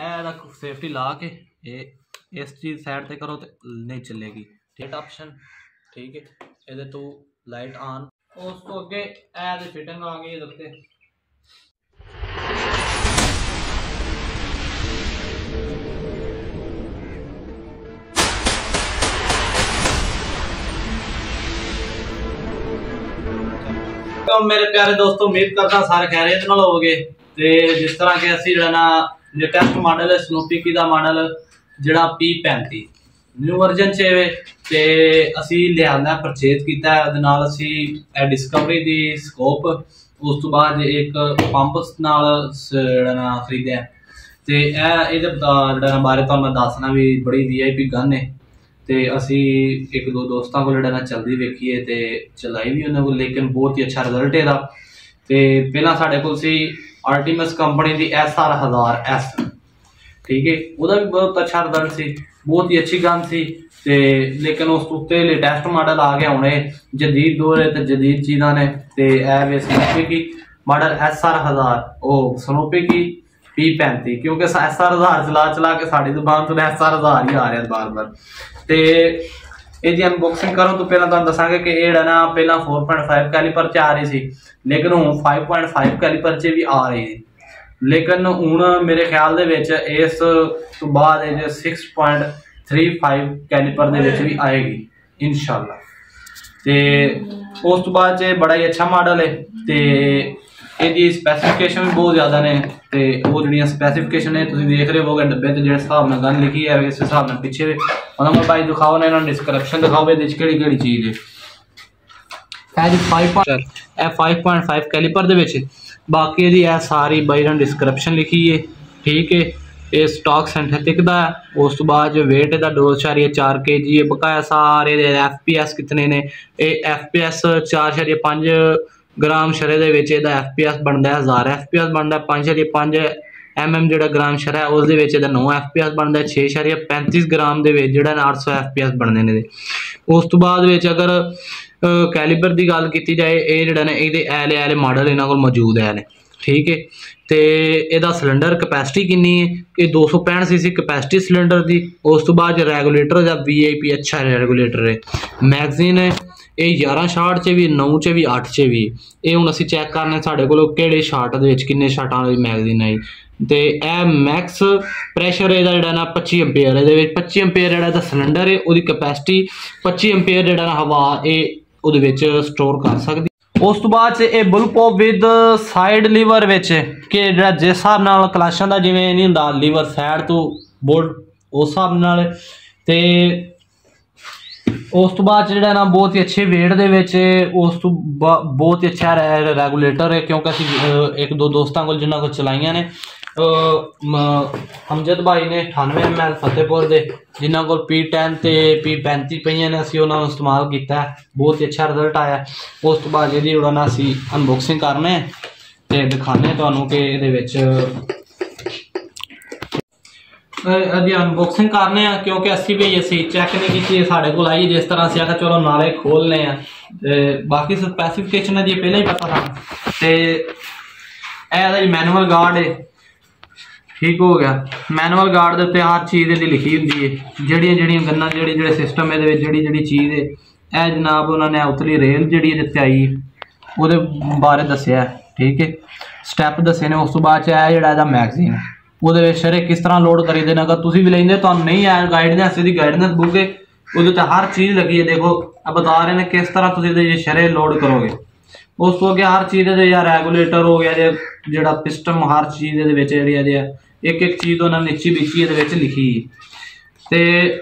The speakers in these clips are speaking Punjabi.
ਇਹ ਸੇਫਟੀ ਲਾ ਕੇ ਇਹ ਇਸ ਚੀਜ਼ ਸਾਈਡ ਤੇ ਕਰੋ ਤੇ ਨਹੀਂ ਚੱਲੇਗੀ। ਠੀਕ ਆਪਸ਼ਨ ਠੀਕ ਹੈ। ਇਹਦੇ ਤੋਂ ਲਾਈਟ ਆਨ ਉਸ ਤੋਂ ਅੱਗੇ ਇਹ ਦੀ ਫਿਟਿੰਗ ਆ ਗਈ ਇਹਦੇ ਉੱਤੇ। ਤਾਂ ਮੇਰੇ ਪਿਆਰੇ ਦੋਸਤੋ, ਉਮੀਦ ਕਰਦਾ ਸਾਰੇ ਖੈਰੀਅਤ ਨਾਲ ਹੋਵੋਗੇ। ਤੇ ਜਿਸ ਤਰ੍ਹਾਂ ਕਿ ਅਸੀਂ ਜਿਹੜਾ ਨਾ ਲੇਟੈਸਟ ਮਾਡਲ ਹੈ ਸਨੂਪੀ ਕੀ ਦਾ ਮਾਡਲ ਜਿਹੜਾ P35 ਨਿਊ ਵਰਜ਼ਨ ਚ ਹੈ ਤੇ ਅਸੀਂ ਲਿਆਂਦਾ ਪਰਚੇਜ਼ ਕੀਤਾ ਹੈ, ਉਹਦੇ ਨਾਲ ਅਸੀਂ ਇਹ ਡਿਸਕਵਰੀ ਦੀ ਸਕੋਪ ਉਸ ਤੋਂ ਬਾਅਦ ਇੱਕ ਪੰਪ ਨਾਲ ਸ- ਜਿਹੜਾ ਨਾ ਖਰੀਦਿਆ। ਤੇ ਇਹ, ਇਹਦੇ ਬਤਾ- ਜਿਹੜਾ ਬਾਰੇ ਤੁਹਾਨੂੰ ਮੈਂ ਦੱਸਣਾ ਵੀ ਬੜੀ ਵੀਆਈਪੀ ਗਨ ਹੈ ਤੇ ਅਸੀਂ ਇੱਕ ਦੋ ਦੋਸਤਾਂ ਕੋਲ ਜਿਹੜਾ ਨਾ ਚਲਦੀ ਵੇਖੀਏ ਤੇ ਚਲਾਈ ਵੀ ਉਹਨਾਂ ਕੋਲ, ਲੇਕਿਨ ਬਹੁਤ ਹੀ ਅੱਛਾ ਰਿਜ਼ਲਟ ਇਹਦਾ। ਤੇ ਪਹਿਲਾਂ ਸਾਡੇ ਕੋਲ ਸੀ ਆਰਟੀਮਸ ਕੰਪਨੀ ਦੀ SR 1000S ਠੀਕ ਹੈ, ਉਹਦਾ ਵੀ ਬਹੁਤ ਅੱਛਾ ਰਿਜ਼ਲਟ ਸੀ, ਬਹੁਤ ਹੀ ਅੱਛੀ ਗਨ ਸੀ ਤੇ ਲੇਕਿਨ ਉਸ ਤੋਂ ਉੱਤੇ ਲੇਟੈਸਟ ਮਾਡਲ ਆ ਗਿਆ ਹੁਣੇ ਜਦੀਦ ਦੌਰ ਹੈ ਤੇ ਜਦੀਦ ਚੀਜ਼ਾਂ ਨੇ ਤੇ ਇਹ ਵੇ ਸਨੋਪੀ ਕੀ ਮਾਡਲ SR 1000 ਉਹ ਸਨੋਪੀ ਕੀ P35 ਕਿਉਂਕਿ SR 1000 ਚਲਾ ਚਲਾ ਕੇ ਸਾਡੀ ਜ਼ੁਬਾਨ ਤੋਂ SR 1000 ਹੀ ਆ ਰਿਹਾ ਬਾਰ-ਬਾਰ। ਤੇ ਇਹਦੀ ਅਨਬਾਕਸਿੰਗ ਕਰਨ ਤੋਂ ਪਹਿਲਾਂ ਤੁਹਾਨੂੰ ਦੱਸਾਂਗੇ ਕਿ ਇਹ ਜਿਹੜਾ ਨਾ ਪਹਿਲਾਂ 4.5 ਕੈਲੀਪਰ ਚ ਆ ਰਹੀ ਸੀ, ਲੇਕਿਨ ਹੁਣ 5.5 ਕੈਲੀਪਰ ਚ ਵੀ ਆ ਰਹੀ ਹੈ। ਲੇਕਿਨ ਹੁਣ ਮੇਰੇ ਖਿਆਲ ਦੇ ਵਿੱਚ ਇਸ ਤੋਂ ਬਾਅਦ ਇਹ 6.35 ਕੈਲੀਪਰ ਦੇ ਵਿੱਚ ਵੀ ਆਏਗੀ, ਇਨਸ਼ਾਅੱਲਾ। ਤੇ ਉਸ ਤੋਂ ਬਾਅਦ ਚ ਬੜਾ ਹੀ ਅੱਛਾ ਮਾਡਲ ਹੈ ਤੇ ਇਹਦੀ ਸਪੈਸੀਫਿਕੇਸ਼ਨ ਵੀ ਬਹੁਤ ਜ਼ਿਆਦਾ ਨੇ ਤੇ ਉਹ ਜਿਹੜੀਆਂ ਸਪੈਸੀਫਿਕੇਸ਼ਨ ਨੇ ਤੁਸੀਂ ਦੇਖ ਰਹੇ ਹੋਵੋਗੇ ਡੱਬੇ ਤੇ ਜਿਹੜੇ ਹਿਸਾਬ ਨਾਲ ਗੱਲ ਲਿਖੀ ਹੈ ਇਸ ਹਿਸਾਬ ਨਾਲ ਪਿੱਛੇ ਉਹਨਾਂ ਨੂੰ ਭਾਈ ਦਿਖਾਓ ਨੇ ਇਹਨਾਂ ਨੂੰ ਡਿਸਕ੍ਰਿਪਸ਼ਨ ਦਿਖਾਓ ਵੀ ਇਹਦੇ ਵਿੱਚ ਕਿਹੜੀ ਕਿਹੜੀ ਚੀਜ਼ ਹੈ ਇਹ ਜੀ 5. ਇਹ 5.5 ਕੈਲੀਪਰ ਦੇ ਵਿੱਚ ਬਾਕੀ ਇਹਦੀ ਇਹ ਸਾਰੀ ਬਾਈ ਨੇ ਡਿਸਕ੍ਰਿਪਸ਼ਨ ਲਿਖੀ ਹੈ ਠੀਕ ਹੈ ਇਹ ਸਟਾਕ ਸਿੰਥੈਟਿਕ ਦਾ। ਉਸ ਤੋਂ ਬਾਅਦ ਜੋ weight ਇਹਦਾ 2.4 kg ਹੈ ਬਕਾਇਆ ਸਾਰੇ ਦੇ fps ਕਿਤਨੇ ਨੇ ਇਹ fps 4.5 ਗ੍ਰਾਮ ਸ਼ਰੇ ਦੇ ਵਿੱਚ ਇਹਦਾ fps ਬਣਦਾ ਹੈ 1000 fps ਬਣਦਾ ਹੈ 5.5 mm ਜਿਹੜਾ ਗ੍ਰਾਮ ਸ਼ਰਾ ਹੈ, ਉਸ ਦੇ ਵਿੱਚ ਇਹਦਾ 9 fps ਬਣਦਾ ਹੈ 6.35 ਗ੍ਰਾਮ ਦੇ ਵਿੱਚ ਜਿਹੜਾ ਨਾ 800 fps ਬਣਦੇ ਨੇ ਇਹਦੇ। ਉਸ ਤੋਂ ਬਾਅਦ ਵਿੱਚ ਅਗਰ ਕੈਲੀਬਰ ਦੀ ਗੱਲ ਕੀਤੀ ਜਾਏ, ਇਹ ਜਿਹੜਾ ਨੇ, ਇਹਦੇ ਐਲੇ ਐਲੇ ਮਾਡਲ ਇਹਨਾਂ ਕੋਲ ਮੌਜੂਦ ਹੈ ਨੇ ਠੀਕ ਹੈ? ਤੇ ਇਹਦਾ ਸਿਲੰਡਰ ਕਪੈਸਿਟੀ ਕਿੰਨੀ ਹੈ? ਇਹ 265 ਸੀਸੀ ਕਪੈਸਿਟੀ ਸਿਲੰਡਰ ਦੀ, ਉਸ ਤੋਂ ਬਾਅਦ ਰੈਗੂਲੇਟਰ ਦਾ ਵੀਆਈਪੀ ਅੱਛਾ ਰੈਗੂਲੇਟਰ ਹੈ। ਮੈਗਜ਼ੀਨ ਹੈ, ਇਹ 11 ਸ਼ਾਟ 'ਚ ਵੀ 9 'ਚ ਵੀ 8 'ਚ ਵੀ। ਇਹ ਹੁਣ ਅਸੀਂ ਚੈੱਕ ਕਰਨਾ ਸਾਡੇ ਕੋਲ ਕਿਹੜੇ ਸ਼ਾਟ ਦੇ ਵਿੱਚ ਕਿੰਨੇ ਸ਼ਾਟਾਂ ਵਾਲੀ ਮੈਗਜ਼ੀਨ ਆਈ ਤੇ ਇਹ ਮੈਕਸ ਪ੍ਰੈਸ਼ਰ ਇਹਦਾ ਜਿਹੜਾ ਨਾ 25 ਐਂਪੀਅਰ ਇਹਦੇ ਵਿੱਚ 25 ਐਂਪੀਅਰ ਜਿਹੜਾ ਇਹਦਾ ਸਿਲੰਡਰ ਹੈ, ਉਹਦੀ ਕਪੈਸਿਟੀ 25 ਐਂਪੀਅਰ ਜਿਹੜਾ ਨਾ ਹਵਾ ਇਹ ਉਹਦੇ ਵਿੱਚ ਸਟੋਰ ਕਰ ਸਕਦੀ ਉਸ ਤੋਂ ਬਾਅਦ 'ਚ ਇਹ ਬੁਲਪੌਪ ਵਿਦ ਸਾਈਡ ਲੀਵਰ ਵਿੱਚ ਕਿ ਜਿਹੜਾ ਜਿਸ ਹਿਸਾਬ ਨਾਲ ਕਲਾਸ਼ਾਂ ਦਾ ਜਿਵੇਂ ਨਹੀਂ ਹੁੰਦਾ ਲੀਵਰ ਸਾਈਡ ਤੋਂ ਬੋਲਟ ਉਸ ਹਿਸਾਬ ਨਾਲ ਤੇ ਉਸ ਤੋਂ ਬਾਅਦ 'ਚ ਜਿਹੜਾ ਨਾ ਬਹੁਤ ਹੀ ਅੱਛੇ weight ਦੇ ਵਿੱਚ ਉਸ ਤੋਂ ਬਹੁਤ ਹੀ ਅੱਛਾ ਰੈਗੂਲੇਟਰ ਹੈ ਕਿਉਂਕਿ ਅਸੀਂ ਇੱਕ ਦੋ ਦੋਸਤਾਂ ਕੋਲ ਜਿਨ੍ਹਾਂ ਕੋਲ ਚਲਾਈਆਂ ਨੇ। ਹਮਜਦ ਭਾਈ ਨੇ 98 ml ਫਤਿਹਪੁਰ ਦੇ, ਜਿਨ੍ਹਾਂ ਕੋਲ P10 ਤੇ P35 ਪਈਆਂ ਨੇ, ਅਸੀਂ ਉਹਨਾਂ ਨੂੰ ਇਸਤੇਮਾਲ ਕੀਤਾ ਬਹੁਤ ਹੀ ਅੱਛਾ ਰਿਜ਼ਲਟ ਆਇਆ। ਉਸ ਤੋਂ ਬਾਅਦ ਇਹਦੀ ਜਿਹੜਾ ਨਾ ਅਸੀਂ ਅਨਬਾਕਸਿੰਗ ਕਰਨੇ। ਤੇ ਦਿਖਾਣੇ ਤੁਹਾਨੂੰ ਕਿ ਇਹਦੇ ਵਿੱਚ, ਅਹ ਇਹਦੀ ਅਨਬਾਕਸਿੰਗ ਕਰਨੇ ਆ, ਕਿਉਂਕਿ ਅਸੀਂ ਵੀ ਅਸੀਂ ਚੈੱਕ ਨਹੀਂ ਕੀਤੀ ਸਾਡੇ ਕੋਲ ਆਈ ਜਿਸ ਤਰ੍ਹਾਂ ਅਸੀਂ ਆਖਿਆ, ਚਲੋ ਨਾਲੇ ਖੋਲਨੇ ਆ। ਤੇ ਬਾਕੀ ਸਪੈਸੀਫਿਕੇਸ਼ਨ ਦੀ ਪਹਿਲਾਂ ਹੀ ਪਤਾ ਸਾਨੂੰ। ਤੇ ਇਹ ਇਹਦਾ ਮੈਨੂਅਲ ਗਾਰਡ ਹੈ ਠੀਕ ਹੋ ਗਿਆ। ਮੈਨੂਅਲ ਗਾਰਡ ਦੇ ਉੱਤੇ ਹਰ ਚੀਜ਼ ਇਹਦੀ ਲਿਖੀ ਹੁੰਦੀ ਹੈ ਜਿਹੜੀਆਂ ਜਿਹੜੀਆਂ ਗੰਨਾਂ ਜਿਹੜੇ ਜਿਹੜੇ ਸਿਸਟਮ ਇਹਦੇ ਵਿੱਚ, ਜਿਹੜੀ ਜਿਹੜੀ ਚੀਜ਼ ਹੈ ਇਹ ਜਨਾਬ ਉਹਨਾਂ ਨੇ ਉਤਲੀ ਰੇਲ ਜਿਹੜੀ ਇਹਦੇ ਤੇ ਆਈ, ਉਹਦੇ ਬਾਰੇ ਦੱਸਿਆ, ਠੀਕ ਹੈ ਸਟੈਪ ਦੱਸੇ ਨੇ, ਉਸ ਤੋਂ ਬਾਅਦ ਚ ਇਹ ਜਿਹੜਾ ਇਹਦਾ ਮੈਗਜ਼ੀਨ ਉਹਦੇ ਵਿੱਚ ਸ਼ਰੇ ਕਿਸ ਤਰ੍ਹਾਂ ਲੋਡ ਕਰੀਦੇ ਨੇ, ਅਗਰ ਤੁਸੀਂ ਵੀ ਲੈਂਦੇ, ਤੁਹਾਨੂੰ ਨਹੀਂ ਆਇਆ ਗਾਈਡਨੈਂਸ ਇਹਦੀ ਗਾਈਡਨੈਂਸ ਬੁੱਕ ਹੈ ਉਹਦੇ ਤੇ ਹਰ ਚੀਜ਼ ਲੱਗੀ ਹੈ ਦੇਖੋ ਆ ਬਤਾ ਰਹੇ ਨੇ ਕਿਸ ਤਰ੍ਹਾਂ ਤੁਸੀਂ ਇਹਦੇ ਸ਼ਰੇ ਲੋਡ ਕਰੋਗੇ। ਉਸ ਤੋਂ ਅੱਗੇ ਹਰ ਚੀਜ਼ ਦੇ ਜਾਂ ਰੈਗੂਲੇਟਰ ਹੋ ਗਿਆ, ਜੇ ਜਿਹੜਾ ਪਿਸਟਨ ਹਰ ਚੀਜ਼ ਦੇ ਵਿੱਚ ਜਿਹੜੀ ਇਹਦੇ ਆ ਇੱਕ ਇੱਕ ਚੀਜ਼ ਉਹਨਾਂ ਨੇ ਨਿੱਚੀ ਵਿੱਚੀ ਇਹਦੇ ਵਿੱਚ ਲਿਖੀ। ਹੈ। ਤੇ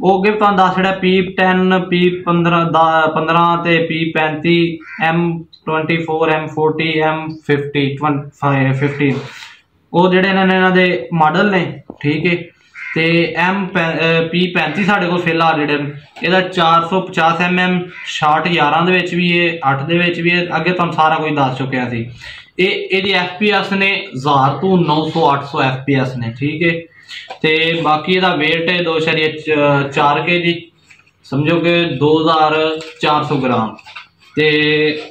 ਉਹ ਅੱਗੇ ਤੁਹਾਨੂੰ ਦੱਸ ਰਿਹਾ P10 P15 ਦਾ 15 ਤੇ P35 M24 M40 M50 25 15 ਉਹ ਜਿਹੜੇ ਇਹਨਾਂ ਨੇ ਇਹਨਾਂ ਦੇ ਮਾਡਲ ਨੇ ਠੀਕ ਹੈ ਤੇ ਪੀ P35 ਸਾਡੇ ਕੋਲ ਫਿਲਹਾਲ ਜਿਹੜੇ। ਨੇ, ਇਹਦਾ 450 ਐਮ ਸ਼ਾਰਟ 11 ਦੇ ਵਿੱਚ ਵੀ ਹੈ 8 ਦੇ ਵਿੱਚ ਵੀ ਹੈ ਅੱਗੇ ਤੁਹਾਨੂੰ ਸਾਰਾ ਕੁਝ ਦੱਸ ਚੁੱਕਿਆ ਸੀ। ਇਹ ਇਹਦੀ FPS ਨੇ 1000 ਤੋਂ 900 800 FPS ਨੇ, ਠੀਕ ਹੈ। ਤੇ ਬਾਕੀ ਇਹਦਾ weight ਹੈ 2.4 kg ਸਮਝੋ ਕਿ 2400 ਗ੍ਰਾਮ। ਤੇ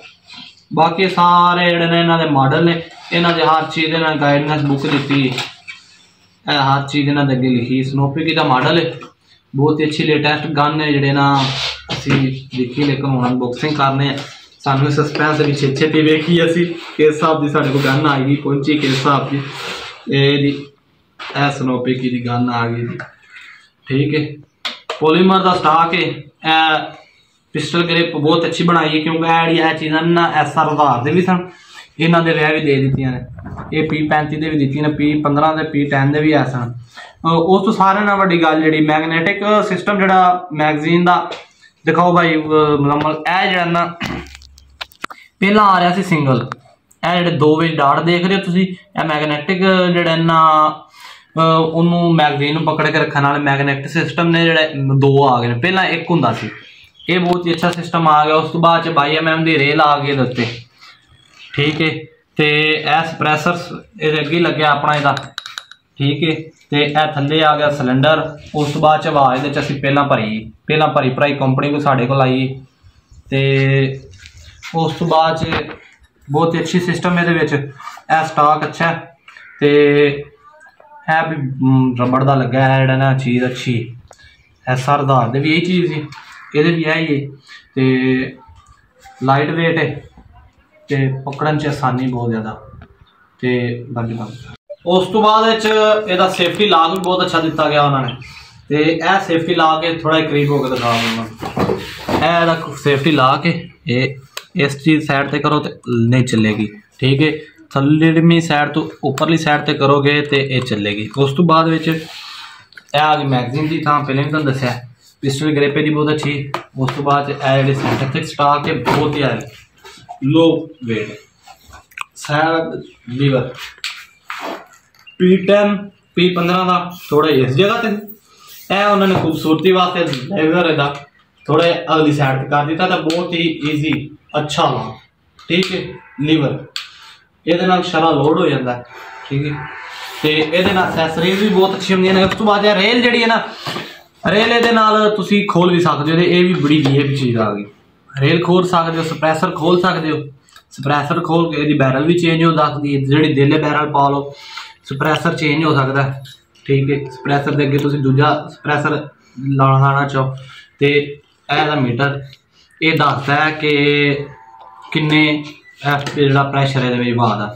ਬਾਕੀ ਸਾਰੇ ਜਿਹੜੇ ਨੇ ਇਹਨਾਂ ਦੇ ਮਾਡਲ ਨੇ, ਇਹਨਾਂ ਦੇ ਹਰ ਚੀਜ਼ ਦੇ ਨਾਲ ਗਾਈਡਨੈਸ ਬੁੱਕ ਦਿੱਤੀ ਹੈ। ਇਹ ਹਰ ਚੀਜ਼ ਇਹਨਾਂ ਦੇ ਅੱਗੇ ਲਿਖੀ ਸਨੋਪੀ ਦਾ ਮਾਡਲ ਹੈ। ਬਹੁਤ ਹੀ ਅੱਛੀ ਲੇਟੈਸਟ ਗਨ ਹੈ ਜਿਹੜੇ ਨਾ ਅਸੀਂ ਦੇਖੀ, ਲੇਕਿਨ ਹੁਣ ਅਨਬਾਕਸਿੰਗ ਕਰਨੇ ਆ। ਸਾਨੂੰ ਸਸਪੈਂਸ ਵੀ ਛੇ ਛੇ ਤੇ ਵੇਖੀ ਅਸੀਂ ਕਿਸ ਹਿਸਾਬ ਦੀ ਸਾਡੇ ਕੋਲ ਗਨ ਆਏਗੀ ਪਹੁੰਚੀ ਕਿਸ ਹਿਸਾਬ ਦੀ। ਇਹ ਦੀ ਇਹ ਸਨੋਪੀ ਦੀ ਗਨ ਆ ਗਈ ਠੀਕ ਹੈ। ਪੋਲੀਮਰ ਦਾ ਸਟਾਕ ਹੈ। ਇਹ ਪਿਸਟਲ ਗ੍ਰਿਪ ਬਹੁਤ ਅੱਛੀ ਬਣਾਈ ਹੈ, ਕਿਉਂਕਿ ਇਹ ਜਿਹੜੀ ਇਹ ਚੀਜ਼ਾਂ ਨਾ ਐਸਆਰ ਆਧਾਰ ਦੇ ਵੀ ਸਨ। ਇਹਨਾਂ ਦੇ ਰਹਿ ਵੀ ਦੇ ਦਿੱਤੀਆਂ ਨੇ। ਇਹ P35 ਦੇ ਵੀ ਦਿੱਤੀਆਂ ਨੇ, P15 ਦੇ P10 ਦੇ ਵੀ ਐ ਸਨ। ਉਸ ਤੋਂ ਸਾਰਿਆਂ ਨਾਲ ਵੱਡੀ ਗੱਲ ਜਿਹੜੀ ਮੈਗਨੇਟਿਕ ਸਿਸਟਮ ਜਿਹੜਾ ਮੈਗਜ਼ੀਨ ਦਾ, ਦਿਖਾਓ ਭਾਈ, ਅਹ ਇਹ ਜਿਹੜਾ ਨਾ ਪਹਿਲਾਂ ਆ ਰਿਹਾ ਸੀ ਸਿੰਗਲ ਇਹ ਜਿਹੜੇ ਦੋ ਵਿੱਚ ਡਾਟ ਦੇਖ ਰਹੇ ਹੋ ਤੁਸੀਂ, ਇਹ ਮੈਗਨੈਟਿਕ ਜਿਹੜਾ ਨਾ ਉਹਨੂੰ ਮੈਗਜ਼ੀਨ ਨੂੰ ਪਕੜ ਕੇ ਰੱਖਣ ਵਾਲੇ ਮੈਗਨੈਟਿਕ ਸਿਸਟਮ ਨੇ ਜਿਹੜੇ ਦੋ ਆ ਗਏ ਨੇ। ਪਹਿਲਾਂ ਇੱਕ ਹੁੰਦਾ ਸੀ। ਇਹ ਬਹੁਤ ਹੀ ਅੱਛਾ ਸਿਸਟਮ ਆ ਗਿਆ। ਉਸ ਤੋਂ ਬਾਅਦ ਚ 22 mm ਦੀ ਰੇਲ ਆ ਗਈ ਇਹਦੇ ਉੱਤੇ। ਠੀਕ ਹੈ ਤੇ ਇਹ ਸਪਰੈਸਰ ਇਹਦੇ ਅੱਗੇ ਲੱਗਿਆ ਆਪਣਾ ਇਹਦਾ। ਠੀਕ ਹੈ ਤੇ ਇਹ ਥੱਲੇ ਆ ਗਿਆ ਸਿਲੰਡਰ ਉਸ ਤੋਂ ਬਾਅਦ ਚ ਆਵਾਜ਼ ਦੇ ਚ ਅਸੀਂ ਪਹਿਲਾਂ ਭਰੀ। ਪਹਿਲਾਂ ਭਰੀ ਭਰਾਈ ਕੰਪਨੀ ਕੋ ਸਾਡੇ ਕੋਲ ਆਈ ਤੇ ਉਸ ਤੋਂ ਬਾਅਦ ਚ ਬਹੁਤ ਹੀ ਅੱਛੀ ਸਿਸਟਮ ਇਹਦੇ ਵਿੱਚ। ਇਹ ਸਟਾਕ ਅੱਛਾ ਹੈ ਤੇ ਇਹ ਵੀ ਮ, ਰਬੜ ਦਾ ਲੱਗਾ ਹੈ ਜਿਹੜਾ ਨਾ ਚੀਜ਼ ਅੱਛੀ। ਹੈ ਸਰਦਾਰ ਦੇ ਵੀ ਇਹ ਚੀਜ਼ ਸੀ। ਇਹਦੇ ਵੀ ਹੈ ਹੀ। ਹੈ ਤੇ ਲਾਈਟ weight ਹੈ ਤੇ ਪਕੜਨ ਚ ਆਸਾਨੀ ਬਹੁਤ ਜ਼ਿਆਦਾ। ਤੇ ਬਾਕੀ ਬਾਕੀ ਉਸ ਤੋਂ ਬਾਅਦ ਵਿੱਚ ਇਹਦਾ ਸੇਫਟੀ ਲਾਗ ਵੀ ਬਹੁਤ ਅੱਛਾ ਦਿੱਤਾ ਗਿਆ ਉਹਨਾਂ ਨੇ। ਤੇ ਇਹ ਸੇਫਟੀ ਲਾ ਕੇ ਥੋੜਾ ਕਰੀਬ ਹੋ ਕੇ ਦਿਖਾ ਦਿੰਦਾ। ਇਹ ਇਹਦਾ ਸੇਫਟੀ ਲਾ ਕੇ ਇਹ ਇਸ ਚੀਜ਼ ਸਾਈਡ ਤੇ ਕਰੋ ਤੇ ਨਹੀਂ ਚੱਲੇਗੀ। ਠੀਕ ਹੈ? ਥੱਲੇਵੀਂ ਸਾਈਡ ਤੋਂ ਉੱਪਰਲੀ ਸਾਈਡ ਤੇ ਕਰੋਗੇ ਤੇ ਇਹ ਚੱਲੇਗੀ। ਉਸ ਤੋਂ ਬਾਅਦ ਵਿੱਚ ਇਹ ਆ ਗਈ ਮੈਗਜ਼ੀਨ ਦੀ ਥਾਂ। ਪਹਿਲਾਂ ਵੀ ਤੁਹਾਨੂੰ ਦੱਸਿਆ, ਪਿਸਟਲ ਗ੍ਰਿਪ ਦੀ ਬਹੁਤ ਅੱਛੀ। ਉਸ ਤੋਂ ਬਾਅਦ ਇਹ ਜਿਹੜੇ ਸਿੰਥੈਟਿਕ ਸਟਾਕ ਹੈ, ਬਹੁਤ ਹੀ ਆ low weight side lever P10 P15 ਦਾ ਥੋੜਾ ਇਸ ਜਗ੍ਹਾ ਤੇ। ਇਹ ਉਹਨਾਂ ਨੇ ਖੂਬਸੂਰਤੀ ਵਾਸਤੇ ਲੀਵਰ ਇਹਦਾ ਥੋੜਾ ਅਗਲੀ ਸਾਈਡ ਤੇ ਕਰ ਦਿੱਤਾ ਤਾਂ ਬਹੁਤ ਹੀ ਈਜ਼ੀ ਅੱਛਾ ਵਾ। ਠੀਕ ਹੈ ਲੀਵਰ ਇਹਦੇ ਨਾਲ ਸ਼ਰਾ ਲੋਡ ਹੋ ਜਾਂਦਾ। ਠੀਕ ਹੈ। ਤੇ ਇਹਦੇ ਨਾਲ ਐਕਸੈਸਰੀਜ਼ ਵੀ ਬਹੁਤ ਅੱਛੀ ਹੁੰਦੀਆਂ ਨੇ। ਉਸ ਤੋਂ ਬਾਅਦ ਇਹ ਰੇਲ ਜਿਹੜੀ ਹੈ ਨਾ ਰੇਲ ਇਹਦੇ ਨਾਲ ਤੁਸੀਂ ਖੋਲ ਵੀ ਸਕਦੇ ਹੋ ਇਹ ਵੀ ਬੜੀ ਵੀਆਈਪੀ ਚੀਜ਼ ਆ ਗਈ। ਰੇਲ ਖੋਲ ਸਕਦੇ ਹੋ ਸਪਰੈਸਰ ਖੋਲ ਸਕਦੇ ਹੋ। ਸਪਰੈਸਰ ਖੋਲ ਕੇ ਇਹਦੀ ਬੈਰਲ ਵੀ ਚੇਂਜ ਹੋ ਸਕਦੀ ਹੈ। ਜਿਹੜੀ ਦੇਲੇ ਬੈਰਲ ਪਾ ਲਓ ਸਪਰੈਸਰ ਚੇਂਜ ਹੋ ਸਕਦਾ ਠੀਕ ਹੈ। ਸਪਰੈਸਰ ਦੇ ਅੱਗੇ ਤੁਸੀਂ ਦੂਜਾ ਸਪਰੈਸਰ ਲਾਣਾ ਚਾਹੋ। ਤੇ ਇਹਦਾ ਮੀਟਰ ਇਹ ਦੱਸਦਾ ਹੈ ਕਿ ਕਿੰਨੇ ਐਫ ਜਿਹੜਾ ਪ੍ਰੈਸ਼ਰ ਇਹਦੇ ਵਿੱਚ ਵਾਦਾ